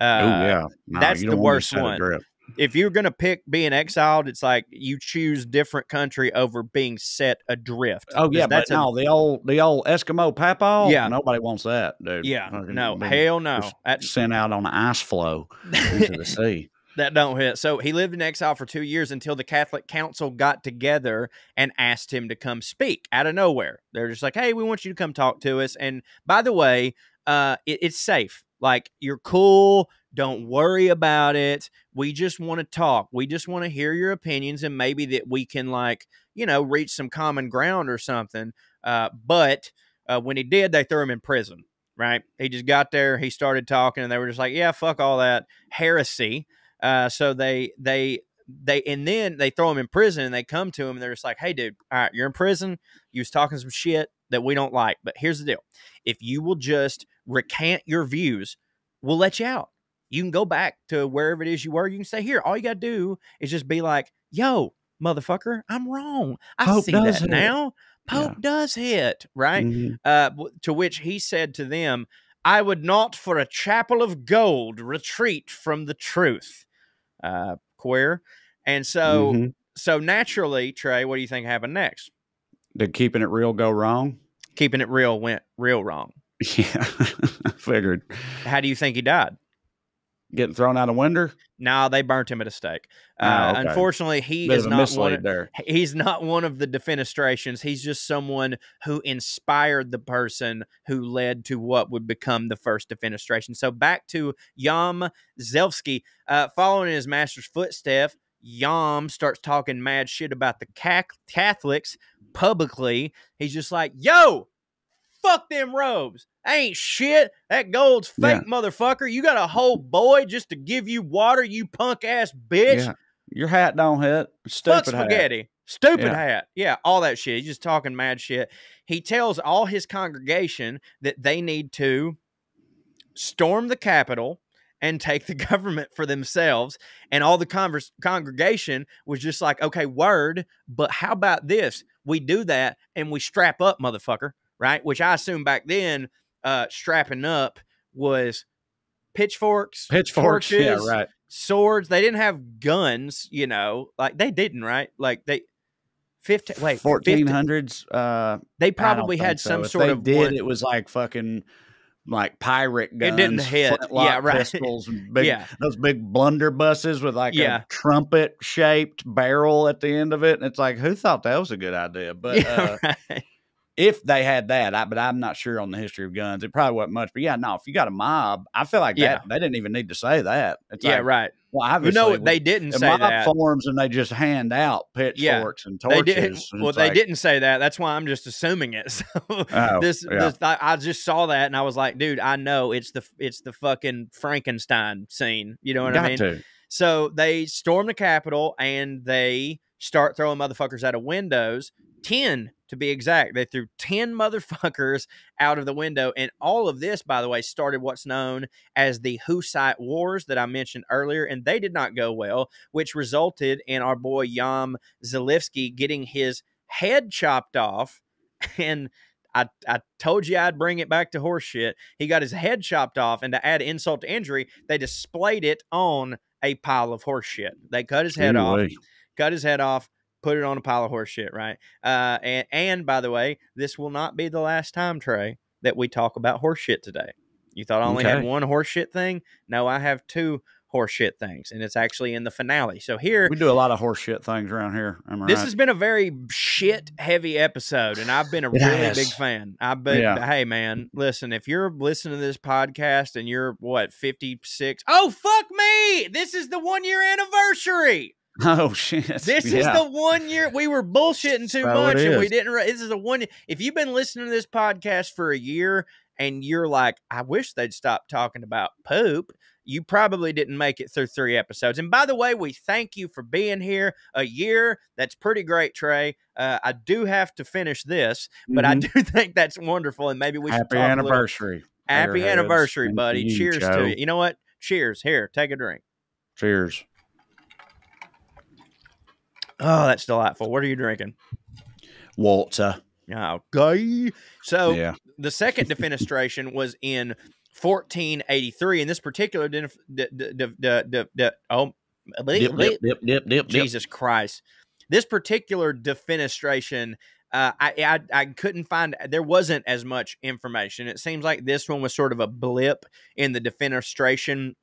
Uh, oh yeah, No, that's the don't wanna be worst one. adrift. if you're going to pick being exiled, it's like you choose different country over being set adrift. Oh yeah, but that's a- no, the old the old Eskimo papaw. Yeah. nobody wants that, dude. yeah, no, hell no, just that, sent out on an ice floe [laughs] into the sea. That don't hit. So he lived in exile for two years until the Catholic Council got together and asked him to come speak out of nowhere. They're just like, "Hey, we want you to come talk to us." And by the way, uh, it, it's safe. Like you're cool. Don't worry about it. We just want to talk. We just want to hear your opinions and maybe that we can like you know reach some common ground or something. Uh, but uh, when he did, they threw him in prison. Right? He just got there. He started talking, and they were just like, "Yeah, fuck all that heresy." Uh, so they they they and then they throw him in prison and they come to him and they're just like, "Hey, dude, all right, you're in prison. You was talking some shit that we don't like, but here's the deal: if you will just recant your views, we'll let you out. You can go back to wherever it is you were. You can stay here. All you got to do is just be like, "Yo, motherfucker, I'm wrong. I Pope see that hit." now. Pope does hit right." Mhm. Uh, to which he said to them, I would not for a chapel of gold retreat from the truth. Uh, queer. And so, Mhm. so naturally, Trae, what do you think happened next? Did keeping it real go wrong? Keeping it real went real wrong. [laughs] Yeah, [laughs] I figured How do you think he died? Getting thrown out a window. No, they burnt him at a stake. Oh, Uh, okay. Unfortunately, he Bit is not one. Of, there. he's not one of the defenestrations. He's just someone who inspired the person who led to what would become the first defenestration. So back to Yom Zelivsky, uh, following his master's footsteps. Yom starts talking mad shit about the Catholics publicly. He's just like, "Yo, fuck them robes. Ain't shit. That gold's fake, motherfucker. You got a whole boy just to give you water, you punk ass bitch. Yeah. Your hat don't hit. Fuck Stupid hat. spaghetti. Stupid Yeah. hat. Yeah, all that shit. He's just talking mad shit. He tells all his congregation that they need to storm the Capitol and take the [laughs] government for themselves. And all the converse, congregation was just like, okay, word, but how about this? We do that and we strap up, motherfucker, right? Which I assume back then, uh, strapping up was pitchforks, Pitchforks. Yeah, right. swords. They didn't have guns, you know, like they didn't, right? Like they. 15 wait 15 Fourteen hundreds. Uh, they probably think had so. some If sort they of did. one- It was like fucking like pirate guns. It didn't hit. Yeah, right. [laughs] Pistols, and big, Yeah. those big blunderbusses with like Yeah. a trumpet shaped barrel at the end of it. And it's like, who thought that was a good idea? But [laughs] yeah, uh, right. If they had that, I, but I'm not sure on the history of guns. It probably wasn't much. But yeah, no, if you got a mob, I feel like Yeah. that they didn't even need to say that. It's yeah like, right Well, obviously, no when they didn't the say mob that forms and they just hand out pitchforks and they torches. did and well they like, didn't say that that's why i'm just assuming it [laughs] so Oh, this, yeah. this I, I just saw that and i was like dude i know it's the it's the fucking frankenstein scene you know what got i mean to. So they storm the Capitol and they start throwing motherfuckers out of windows. 10 to be exact. They threw 10 [laughs] motherfuckers out of the window. And all of this, by the way, started what's known as the Hussite Wars that I mentioned earlier. And they did not go well, which resulted in our boy Yam Zelivsky getting his head chopped off. [laughs] And I, I told you I'd bring it back to horse shit. He got his head chopped off. And to add insult to injury, they displayed it on a pile of horse shit. They cut his head off, cut his head off, put it on a pile of horse shit, right? Uh, and and by the way, this will not be the last time, Trae, that we talk about horse shit today. You thought I only had one horse shit thing? No, I have two horse shit things, and it's actually in the finale. So here, We do a lot of horse shit things around here. Am I this right? has been a very shit heavy episode, and I've been a [laughs] It really has. big fan. I've been, Yeah. hey man, listen, if you're listening to this podcast and you're what 56, oh fuck me, this is the one year anniversary. [laughs] oh shit. This is the one year we were bullshitting too So much, and we didn't. This is the one. If you've been listening to this podcast for a year and you're like, I wish they'd stop talking about poop. You probably didn't make it through three episodes. And by the way, we thank you for being here a year. That's pretty great, Trae. Uh, I do have to finish this, but I Mhm. do [laughs] think that's wonderful. And maybe we should happy talk a little- anniversary. Happy Airheads. anniversary, And buddy. you, Cheers Joe. to you. You know what? Cheers. Here, take a drink. Cheers. Oh, that's delightful. What are you drinking? Walter. Okay. So yeah. the second defenestration was in 1483, and this particular de- de- de- oh, dip, dip, dip, dip. Jesus Christ! This particular defenestration, uh, I, I I couldn't find. There wasn't as much information. It seems like this one was sort of a blip in the defenestration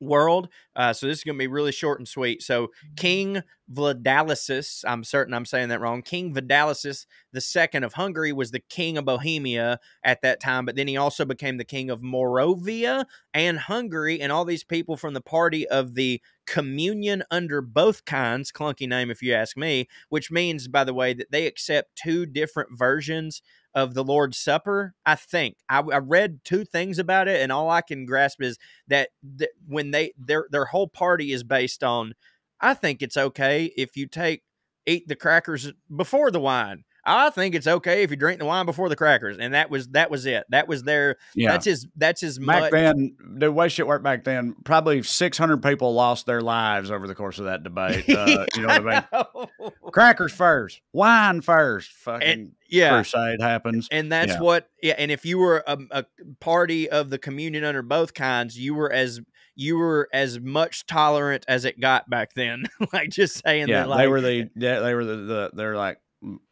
world. Uh, so this is going to be really short and sweet. So King Vladalisis, I'm certain I'm saying that wrong. King Vladalisis the second of Hungary was the king of Bohemia at that time, but then he also became the king of Moravia and Hungary, and all these people from the party of the communion under both kinds, clunky name if you ask me, which means, by the way, that they accept two different versions of the Lord's Supper. I think I, I read two things about it, and all I can grasp is that, that when they their their whole party is based on. I think it's okay if you take eat the crackers before the wine. I think it's okay if you drink the wine before the crackers, and that was that was it. That was their. Yeah. That's his. That's his. Back much, then, the way shit worked back then, probably 600 people lost their lives over the course of that debate. Uh, [laughs] you know what I mean? Crackers first, wine first. Fucking yeah, crusade happens. and that's Yeah. what. Yeah, and if you were a, a party of the communion under both kinds, you were as you were as much tolerant as it got back then. [laughs] like just saying Yeah, that. Like, they were the yeah, they were the, the they're like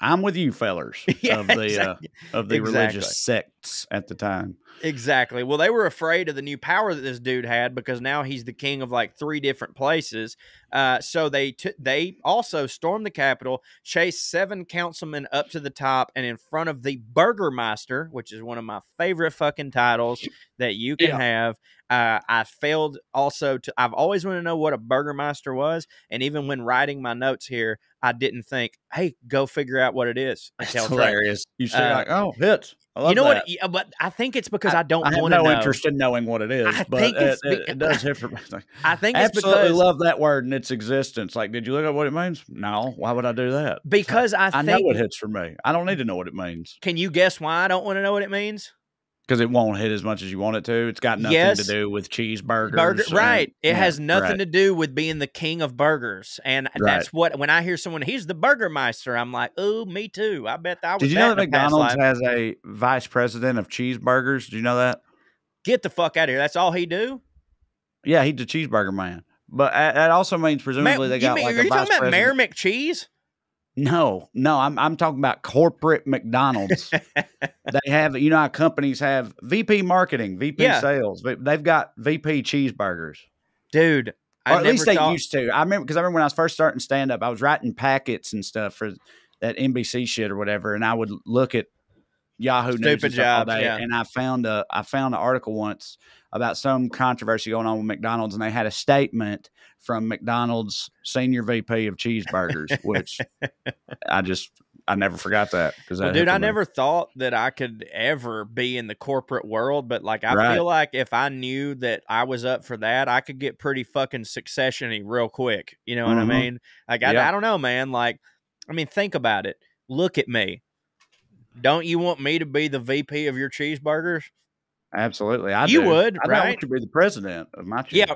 I'm with you fellers [laughs] Yeah, of the uh, of the Exactly. religious sects at the time. Exactly. Well, they were afraid of the new power that this dude had because now he's the king of like three different places. Uh, so they t- they also stormed the Capitol, chased seven councilmen up to the top, and in front of the Burgermeister, which is one of my favorite fucking titles that you can Yeah. have. Uh, I failed also to. I've always wanted to know what a Burgermeister was, and even when writing my notes here, I didn't think, "Hey, go figure out what it is." That's hilarious. You say Uh, like, oh, hits. I You know that. what? But I think it's because I, don't I have no know. interest in knowing what it is, I but think it, it's uh, it, be- it does hit for me. I think it's Absolutely love that word and its existence. Like, did you look at what it means? No. Why would I do that? because I I think. know it hits for me. I don't need to know what it means Can you guess why I don't want to know what it means? Because it won't hit as much as you want it to. It's got nothing Yes. to do with cheeseburgers. Burger, and- right? It yeah, has nothing right. to do with being the king of burgers, and that's what. When I hear someone, he's the Burgermeister, I'm like, oh, me too. I bet I was. Did you know that a McDonald's has a vice president of cheeseburgers? Do you know that? Get the fuck out of here. That's all he do. Yeah, he's the cheeseburger man. But that also means presumably Ma- they got mean- like are a you talking about president. Mayor McCheese? No, no, I'm I'm talking about corporate McDonald's. [laughs] they have, you know, how companies have VP marketing, VP Yeah. sales. They- They've got VP cheeseburgers, Dude, or at least they thought, used to. I remember because I remember when I was first starting stand up, I was writing packets and stuff for that NBC shit or whatever, and I would look at Yahoo News Stupid and stuff all jobs, day, yeah. and I found a I found an article once about some controversy going on with McDonald's, and they had a statement from McDonald's senior VP of cheeseburgers, which [laughs] I just I never forgot that because Well, dude, I never thought that I could ever be in the corporate world, but like I Right. feel like if I knew that I was up for that, I could get pretty fucking successiony real quick. You know what I Mhm. mean? Like I, Yeah. I don't know, man. Like, I mean, think about it. Look at me. Don't you want me to be the VP of your cheeseburgers? Absolutely, I You do. would, I right? to be the president of my Yeah.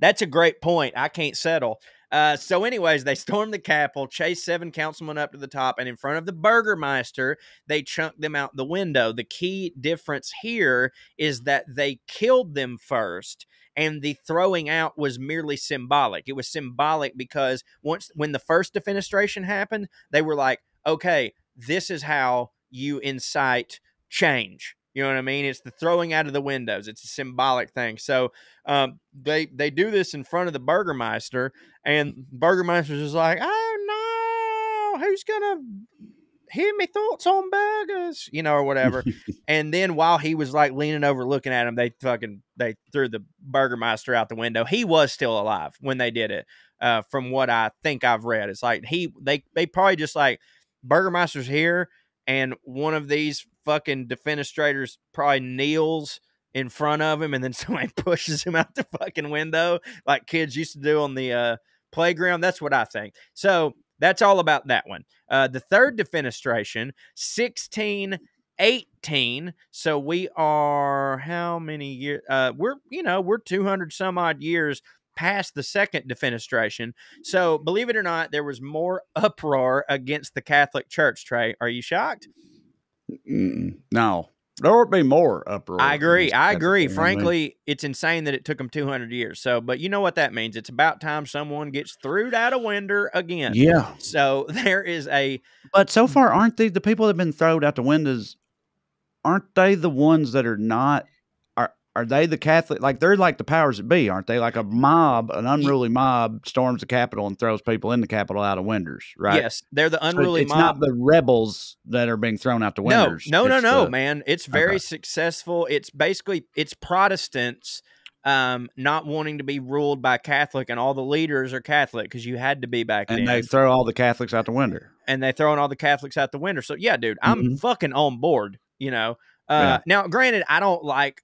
That's a great point. I can't settle. Uh, so, anyways, they [laughs] stormed the Capitol, chased seven councilmen up to the top, and in front of the Burgermeister, they chunked them out the window. The key difference here is that they killed them first, and the throwing out was merely symbolic. It was symbolic because once, when the first defenestration happened, they were like, okay, this is how you incite change. You know what I mean? It's the throwing out of the windows. It's a symbolic thing. So um, they they do this in front of the Burgermeister, and Burgermeister's just like, "Oh no, who's gonna hear me thoughts on burgers?" You know, or whatever. [laughs] and then while he was like leaning over, looking at him, they fucking they threw the Burgermeister out the window. He was still alive when they did it. Uh, from what I think I've read, it's like he they they probably just like Burgermeister's here, and one of these fucking defenestrators probably kneels in front of him and then [laughs] somebody pushes him out the fucking window like kids used to do on the uh, playground. That's what I think. So that's all about that one. Uh, the third defenestration, 1618. So we are how many years? Uh, we're, you know, we're 200 some odd years past the second defenestration. So believe it or not, there was more [laughs] uproar against the Catholic Church, Trae. Are you shocked? Mm-mm. No, there would be more uproar. I agree. I agree. you know what I mean? Frankly, it's insane that it took them 200 years. So, but you know what that means? It's about time someone gets through out a window again. yeah. So [laughs] there is a But so far, aren't they the people that have been thrown out the windows? Aren't they the ones that are not? Are they the Catholic? Like they're like the powers that be, aren't they? Like a mob, an unruly mob storms the Capitol and throws people in the Capitol out of windows, right? yes, they're the So unruly it's mob. not the rebels that are being thrown out the no, windows. no, no, It's no, the- man. It's very Okay. successful. It's basically it's Protestants um not wanting to be ruled by Catholic and all the leaders are Catholic because you had to be back And then. they throw all the Catholics out the window. and they throwing all the Catholics out the window. So yeah, dude, I'm Mhm. fucking on board. You know. Uh, Yeah. Now, granted, I don't like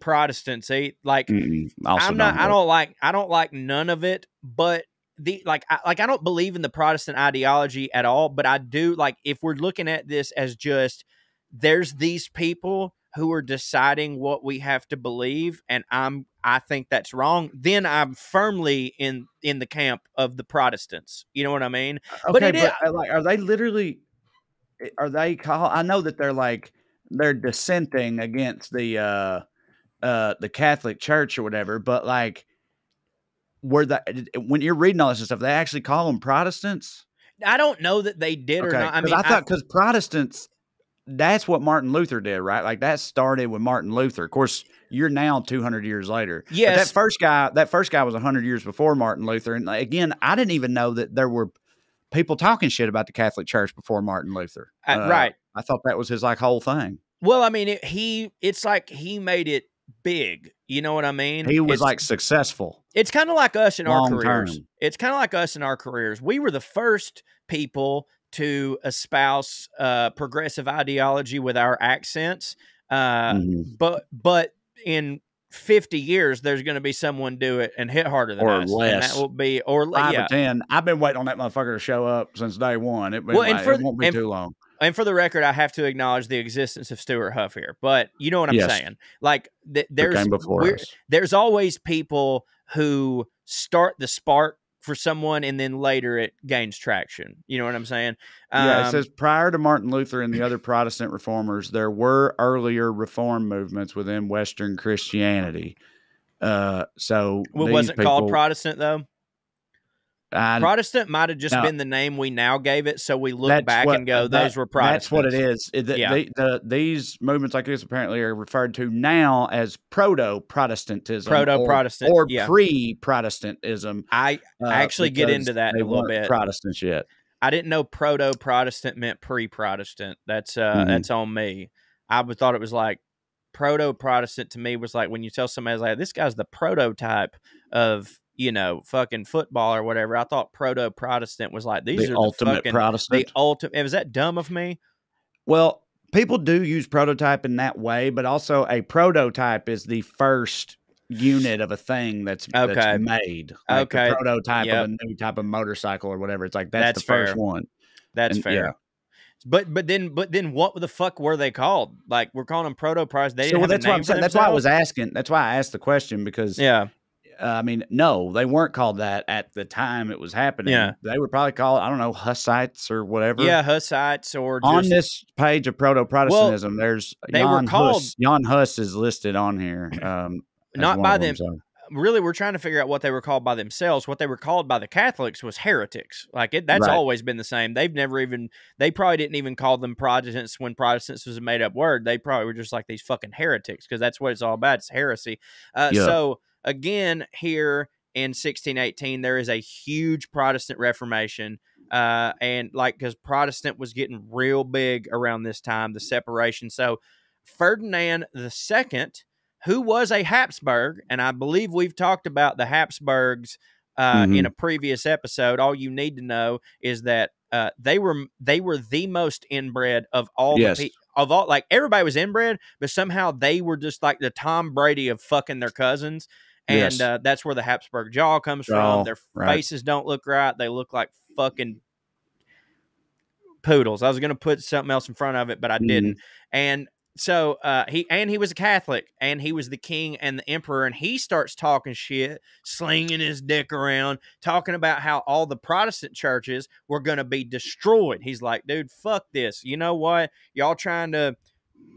Protestants. eh? Like Mm-mm. I'm not. I don't like. I don't like none of it. But the like, I, like I don't believe in the Protestant ideology at all. But I do like if we're looking at this as just there's these people who are deciding what we have to believe, and I'm I think that's wrong. Then I'm firmly in in the camp of the Protestants. You know what I mean? But Okay, it but, is- uh, like, are they literally? eh, Are they call? I know that they're like they're dissenting against the uh uh the Catholic Church or whatever, but like, were that when you're reading all this stuff, they actually call them Protestants? I don't know that they did or not. I mean, I thought because Protestants, that's what Martin Luther did, right? Like that started with Martin Luther. Of course, you're now 200 years later. But Yes. that first guy, that first guy was 100 years before Martin Luther. And again, I didn't even know that there were people talking shit about the Catholic Church before Martin Luther. Uh, Uh, right. I thought that was his like whole thing. Well, I mean, it, he it's like he made it big. You know what I mean? He was It's- like successful. it's kind of like us in our careers. term. It's kind of like us in our careers. We were the first people to espouse uh, progressive ideology with our accents. Uh, Mhm. But but in fifty years, there's going to be someone do it and hit harder than Or us, and less. that will be or Five yeah. or ten. I've been waiting on that motherfucker to show up since day one. It, Well, and for it won't be and- too long. And for the record, I have to acknowledge the existence of Stuart Huff here. But you know what I'm Yes. saying? Like th- there's before there's always people who start the spark for someone and then later it gains traction. You know what I'm saying? yeah, it Um, says prior to Martin Luther and the other [clears throat] Protestant reformers, there were earlier reform movements within Western Christianity. Uh, so well, these wasn't called Protestant though. I- Protestant might have just No. been the name we now gave it, so we look back what- and go, that- "Those were Protestants." That's what it is. It- the- Yeah. the- the- these movements like this apparently are referred to now as proto Protestantism, Proto-Protestant, or, yeah. pre Protestantism. I uh, actually get into that in a little bit. Protestants yet. I didn't know proto Protestant meant pre Protestant. That's uh Mhm. that's on me. I would thought it was like proto Protestant to me was like when you tell somebody like this guy's the prototype of you know fucking football or whatever. I thought proto Protestant was like these the are ultimate the fucking Protestant. the ultimate. Was that dumb of me? Well, people do use prototype in that way, but also a prototype is the first unit of a thing that's, Okay. that's made. Like Okay. prototype Yep. of a new type of motorcycle or whatever. It's like that's, That's the first one. That's And- fair. yeah. But but then but then what the fuck were they called? Like we're calling them proto Protestant. They so didn't have a that's what I'm saying. That's why I was asking. That's why I asked the question because Yeah. Uh, I mean, no, they weren't called that at the time it was happening. Yeah. They were probably called, I don't know, Hussites or whatever. Yeah, Hussites or just On this page of proto Protestantism, there's they were Jan called- Hus. Jan Hus is listed on here. Um, [coughs] not by them. so- really we're trying to figure out what they were called by themselves. What they were called by the Catholics was heretics. Like it, that's Right. always been the same. They've never even they probably didn't even call them Protestants when Protestants was a made up word. They probably were just like these fucking heretics because that's what it's all about. It's heresy. Uh, Yeah. So again, here in 1618, there is a huge Protestant Reformation. Uh, and like because Protestant was getting real big around this time, the separation. So Ferdinand the Second who was a Habsburg, and I believe we've talked about the Habsburgs uh, Mhm. in a previous episode. All you need to know is that uh, they were they were the most inbred of all Yes. the pe- of all like everybody was inbred, but somehow they were just like the Tom Brady of fucking their cousins. And Yes. uh, that's where the Habsburg jaw comes from. Their right. faces don't look right. They look like fucking poodles. I was going to put something else in front of it, but I Mhm. didn't. And so uh, he and he was a Catholic, and he was the king and the emperor, and he starts talking shit, slinging his dick around, talking about how all the Protestant churches were going to be destroyed. He's like, dude, fuck this. You know what? Y'all trying to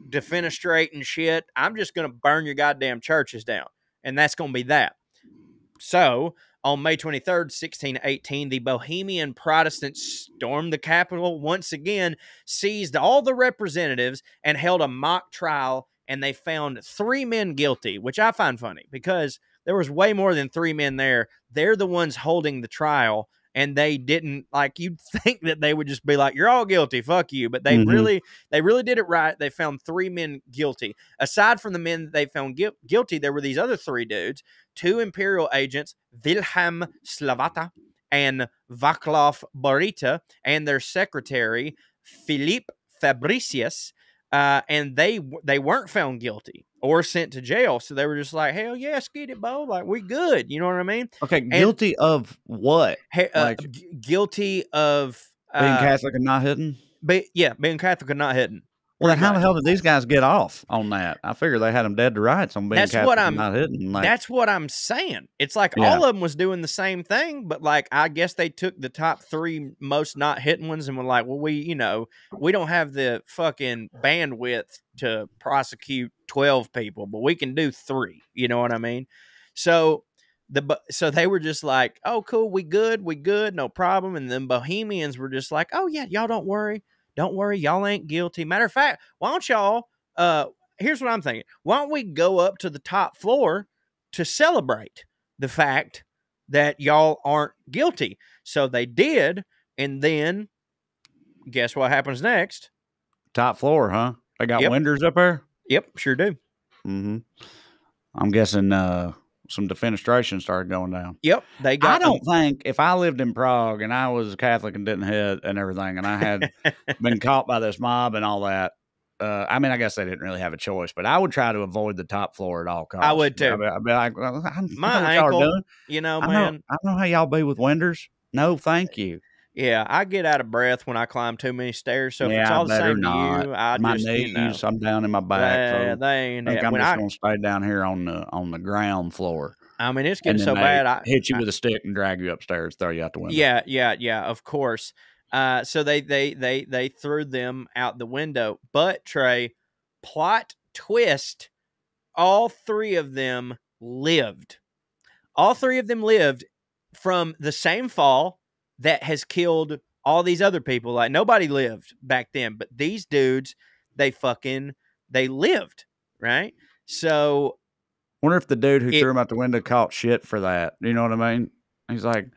defenestrate and shit. I'm just going to burn your goddamn churches down, and that's going to be that. So on May 23rd, 1618, the Bohemian Protestants stormed the Capitol once again, seized all the representatives, and held a mock trial. And they found three men guilty, which I find funny because there was way more than three men there. They're the ones holding the trial, and they didn't like. You'd [laughs] think that they would just be like, "You're all guilty, fuck you," but they Mhm. really, they really did it right. They found three men guilty. Aside from the men that they found gui- guilty, there were these other three dudes two imperial agents, Wilhelm Slavata and Vaclav Borita, and their secretary, Philippe Fabricius. Uh, and they they weren't found guilty or sent to jail, so they were just like, "Hell yeah, get it, Bo! Like we good." You know what I mean? Okay, guilty of what? Hey, uh, Like- gu- guilty of Being uh, Catholic and not hitting? be, yeah, being Catholic and not hitting. Well, then how the hell did these guys get off on that? I figure they had them dead to rights on being That's Catholic what and I'm- not hidden. Like, That's what I'm saying. It's like Yeah. all of them was doing the same thing, but like I guess they took the top three most not hitting ones and were like, well, we, you know, we don't have the fucking bandwidth to prosecute twelve people, but we can do three. You know what I mean? So the so they were just like, oh, cool, we good, we good, no problem. And then Bohemians were just like, oh yeah, y'all don't worry, don't worry, y'all ain't guilty. Matter of fact, why don't y'all? Uh, here's what I'm thinking. Why don't we go up to the top floor to celebrate the fact that y'all aren't guilty? So they did, and then guess what happens next? top floor, huh? They got Yep. windows up there? Yep, sure do. Mm-hmm. I'm guessing uh, some defenestration started going down. Yep, they got. I don't think if I lived in Prague and I was a Catholic and didn't hit and everything, and I had [laughs] been caught by this mob and all that. Uh, I mean, I guess they didn't really have a choice, but I would try to avoid the top floor at all costs. would too. I'd be, I'd be like, well, I, I My what y'all are ankle, you know, I know, man. I know how y'all be with windows. No, thank you. Yeah, I get out of breath when I climb too many stairs. So if it's Yeah, I all the same not. to you, I my just knees, you know, I'm down in my back. they, so they ain't. I think I'm just I, gonna stay down here on the on the ground floor. I mean, it's getting so bad. I hit you I- with a stick and drag you upstairs, throw you out the window. Yeah, yeah, yeah. Of course. Uh, so they they they they threw them out the window. But Trae, plot twist, all three of them lived. All three of them lived from the same fall that has killed all these other people. Like nobody lived back then, but these dudes, they fucking they lived, right? So Wonder if the dude who It- threw him out the window caught shit for that. You know what I mean? He's like,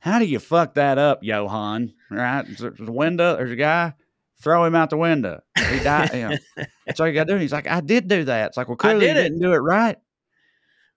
"How do you fuck that up, Johan?" Right? There's a window. There's a guy. Throw him out the window. He died. you know, [laughs] that's all you got to do. And He's like, "I did do that." It's like, well, clearly you did it. didn't do it right.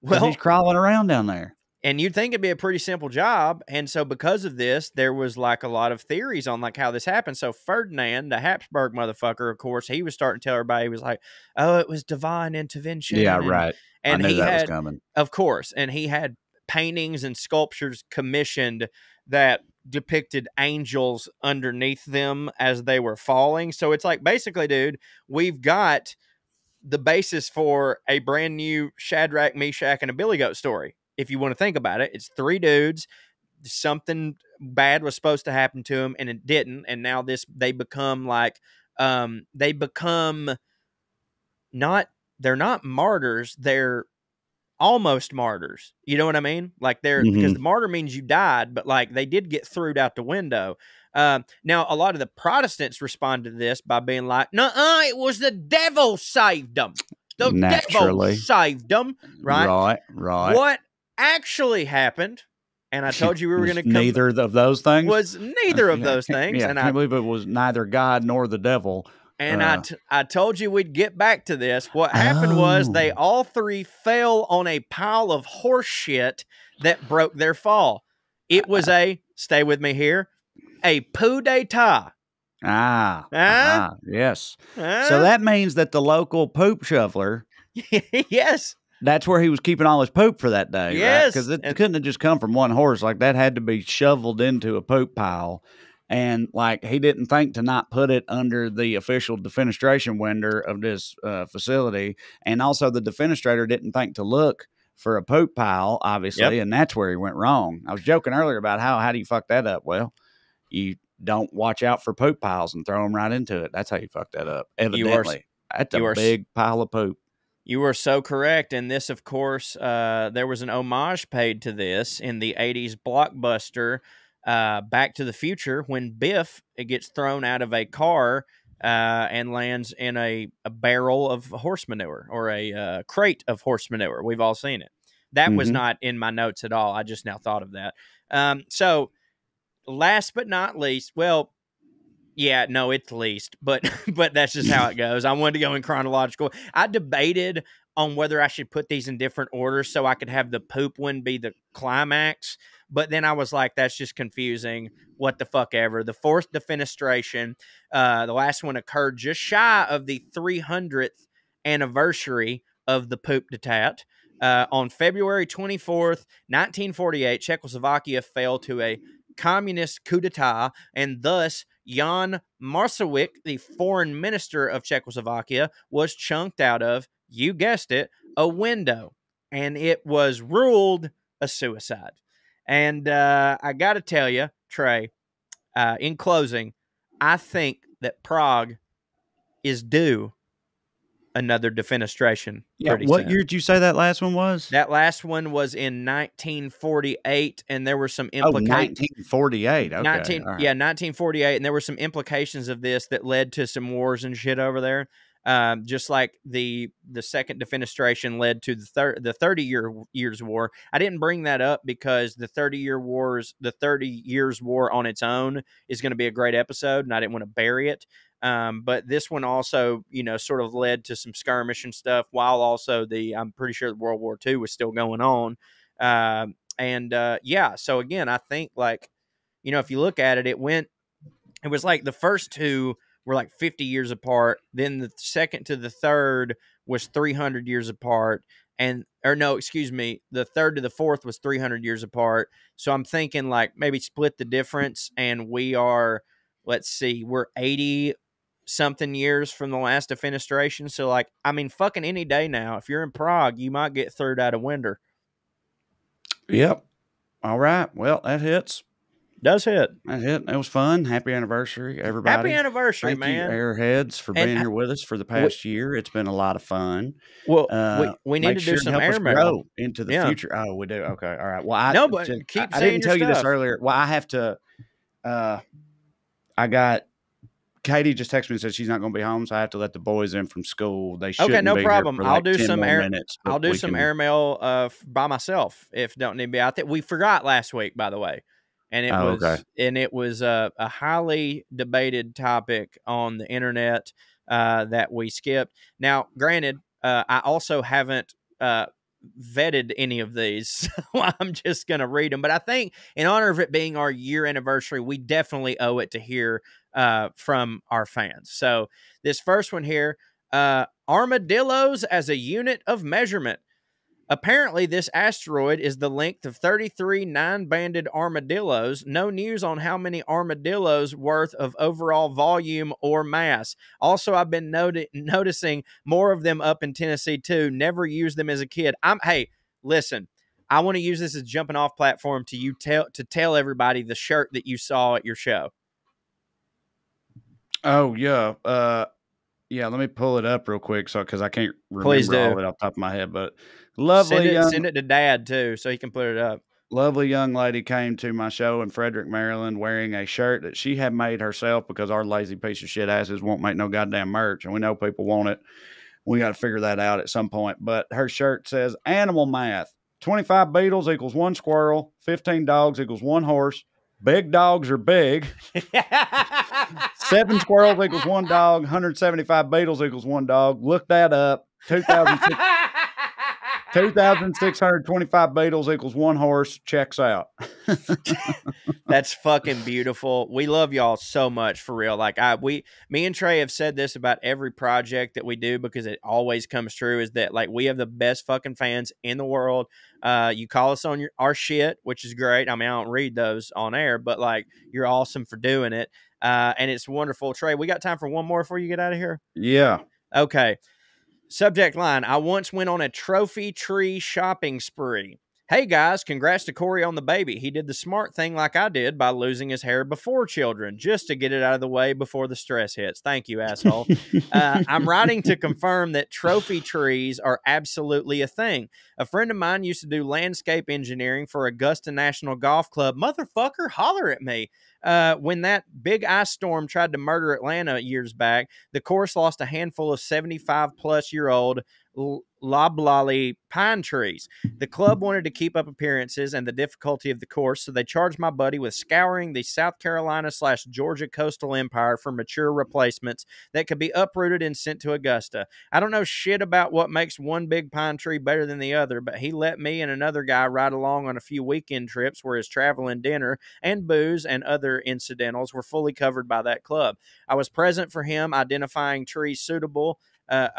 well, he's crawling around down there. And you'd think it'd be a pretty simple job and so because of this there was like a lot of theories on like how this happened so ferdinand the habsburg motherfucker of course he was starting to tell everybody he was like oh it was divine intervention Yeah, and, right. and I knew he that had was coming. of course and he had paintings and sculptures commissioned that depicted angels underneath them as they were falling so it's like basically dude we've got the basis for a brand new Shadrach, Meshach, and a Billy Goat story. If you want to think about it, it's three dudes. Something bad was supposed to happen to them, and it didn't. And now this, they become like, um, they become not. They're not martyrs. They're almost martyrs. You know what I mean? Like they're because the martyr means you died, but like they did get through out the window. Um, now, a lot of the Protestants respond to this by being like, "No, it was the devil saved them. The devil saved them." Right? Right. Right. What actually happened? And I told you we [laughs] were going to come. neither of those things. was neither of those things, Yeah, and I I can't believe it was neither God nor the devil. and I uh, t- I told you we'd get back to this. What happened was they Oh. all three fell on a pile of horse shit that broke their fall. It was a stay with me here, a coup d'état. Ah. Ah, yes. So that means that the local poop shoveler, [laughs] yes, that's where he was keeping all his poop for that day. Yes, Because it and- couldn't have just come from one horse. Like that had to be shoveled into a poop pile. And like he didn't think to not put it under the official defenestration window of this uh, facility. And also the defenestrator didn't think to look for a poop pile, obviously. And that's where he went wrong. I was joking earlier about how, how do you fuck that up? Well, you don't watch out for poop piles and throw them right into it. That's how you fuck that up. You are Evidently. That's a big pile of poop. You are so correct. And this, of course, uh, there was an homage paid to this in the 80s blockbuster uh, Back to the Future when Biff gets thrown out of a car uh, and lands in a, a barrel of horse manure or a uh, crate of horse manure. We've all seen it. That was Mhm. not in my notes at all. I just now thought of that. Um, so, last but not least, well, yeah, no, it's least, but [laughs] but that's just how it goes. I wanted to go in chronological. I debated on whether I should put these in different orders so I could have the poop one be the climax, but then I was like, that's just confusing. What the fuck ever. The fourth defenestration, uh, the last one occurred just shy of the 300th anniversary of the poop detat. Uh, on February 24th, 1948, Czechoslovakia fell to a communist coup d'etat, and thus Jan Masaryk, the foreign minister of Czechoslovakia, was chunked out of, you guessed it, a window. And it was ruled a suicide. And uh, I got to tell you, Trae, uh, in closing, I think that Prague is due another defenestration. Yeah. What soon. year did you say that last one was? That last one was in 1948, and there were some implications. oh, implications. 1948. Okay. 19 all right. yeah 1948 and there were some implications of this that led to some wars and shit over there um, just like the the second defenestration led to the third the 30 year years war i didn't bring that up because the 30 year wars the 30 years war on its own is going to be a great episode and i didn't want to bury it Um, but this one also, you know, sort of led to some skirmish and stuff, while also the I'm pretty sure the World War II was still going on. Uh, and uh, yeah, so again, I think like, you know, if you look at it, it went, it was like the first two were like 50 years apart. Then the second to the third was 300 years apart. And, or no, excuse me, the third to the fourth was 300 years apart. So I'm thinking like maybe split the difference. And we are, let's see, we're 80 something years from the last defenestration. So, like, I mean, fucking any day now, if you're in Prague, you might get third out of winter. Yep. All right. Well, that hits. Does hit. That hit. It was fun. Happy anniversary, everybody. Happy anniversary, Thank man. you, Airheads, for And being I- here with us for the past year. It's been a lot of fun. Well, Uh, we, we need to sure do some airmail. grow into the Yeah. future. Oh, we do. Okay. All right. Well, I No, but to- keep I, I didn't tell you this earlier. Well, I have to. Uh, I got Katie just texted me and said she's not going to be home, so I have to let the boys in from school. They should okay, no problem. I'll like do 10 some more air- minutes, but I'll do some airmail uh, by myself if don't need to be out there. We forgot last week, by the way, and it Oh, was okay. and it was a, a highly debated topic on the internet uh, that we skipped. Now, granted, uh, I also haven't uh, vetted any of these, [laughs] so I'm just going to read them. But I think, in honor of it being our year anniversary, we definitely owe it to hear uh, from our fans. So this first one here uh, armadillos as a unit of measurement. Apparently, this asteroid is the length of 33 nine banded armadillos. No news on how many armadillos worth of overall volume or mass. Also, I've been noti- noticing more of them up in Tennessee too. Never used them as a kid. I'm hey, listen, I want to use this as a jumping off platform to you tell to tell everybody the shirt that you saw at your show. Oh yeah, uh, yeah. Let me pull it up real quick, so because I can't remember Please do. all of it off the top of my head. But lovely Send it, young, send it to Dad too, so he can put it up. lovely young lady came to my show in Frederick, Maryland, wearing a shirt that she had made herself because our lazy piece of shit asses won't make no goddamn merch, and we know people want it. We got to figure that out at some point. But her shirt says animal math: twenty-five beetles equals one squirrel, fifteen dogs equals one horse. Big dogs are big. [laughs] Seven squirrels equals one dog. 175 beetles equals one dog. Look that up. [laughs] 2006 2,625 beetles equals one horse. Checks out. [laughs] That's fucking beautiful. We love y'all so much for real. Like I we me and Trae have said this about every project that we do because it always comes true is that like we have the best fucking fans in the world. Uh you call us on your our shit, which is great. I mean, I don't read those on air, but like you're awesome for doing it. Uh and it's wonderful. Trae, we got time for one more before you get out of here? Yeah. Okay. Subject line I once went on a trophy tree shopping spree. Hey guys, congrats to Corey on the baby. He did the smart thing like I did by losing his hair before children, just to get it out of the way before the stress hits. Thank you, asshole. uh, I'm [laughs] writing to confirm that trophy trees are absolutely a thing. A friend of mine used to do landscape engineering for Augusta National Golf Club. Motherfucker, holler at me. Uh, when that big ice storm tried to murder Atlanta years back, the course lost a handful of 75 plus year old loblolly pine trees. The club wanted to keep up appearances and the difficulty of the course, so they charged my buddy with scouring the South Carolina slash Georgia coastal empire for mature replacements that could be uprooted and sent to Augusta. I don't know shit about what makes one big pine tree better than the other, but he let me and another guy ride along on a few weekend trips where his travel and dinner and booze and other incidentals were fully covered by that club. I was present for him identifying trees suitable. Uh,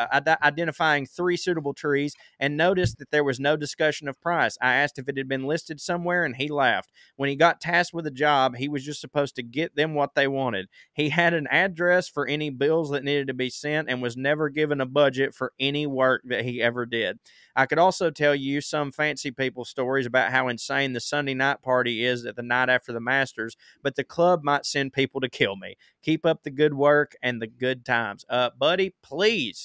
identifying three suitable trees and noticed that there was no discussion of price. I asked if it had been listed somewhere, and he laughed. When he got tasked with a job, he was just supposed to get them what they wanted. He had an address for any bills that needed to be sent and was never given a budget for any work that he ever did. I could also tell you some fancy people stories about how insane the Sunday night party is at the night after the Masters, but the club might send people to kill me. Keep up the good work and the good times. Uh, buddy, please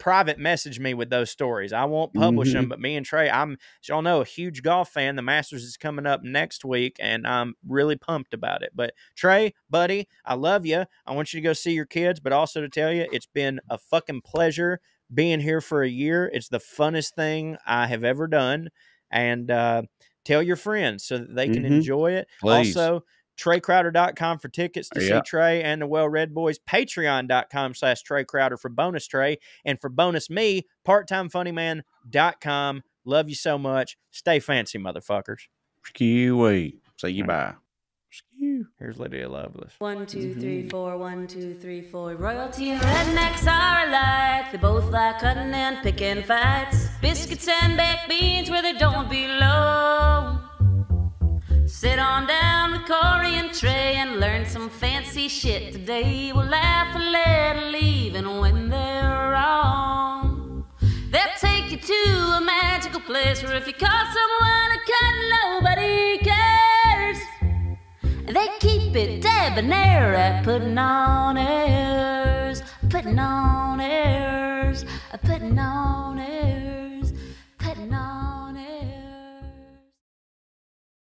private message me with those stories. I won't publish them, but me and Trae, I'm, as y'all know, a huge golf fan. The Masters is coming up next week, and I'm really pumped about it. But Trae, buddy, I love you. I want you to go see your kids, but also to tell you, it's been a fucking pleasure being here for a year. It's the funnest thing I have ever done. And uh, tell your friends so that they can Mhm. enjoy it. Please. Also, TraeCrowder.com for tickets to Yeah. see Trae and the WellRED Boys. Patreon.com slash Trae Crowder for bonus Trae. And for bonus me, PartTimeFunnyMan.com. Love you so much. Stay fancy, motherfuckers. Skewy. Say you bye. Skew. Here's Lydia Loveless. One, two, three, four, one, two, three, four. Royalty and rednecks are alike. They both like cutting and picking fights. Biscuits and baked beans where they don't belong. Sit on down with Corey and Trae and learn some fancy shit today. We'll laugh a little even when they're wrong. They'll take you to a magical place where if you call someone a cut, nobody cares. They keep it debonair at putting on airs, putting on airs, putting on airs.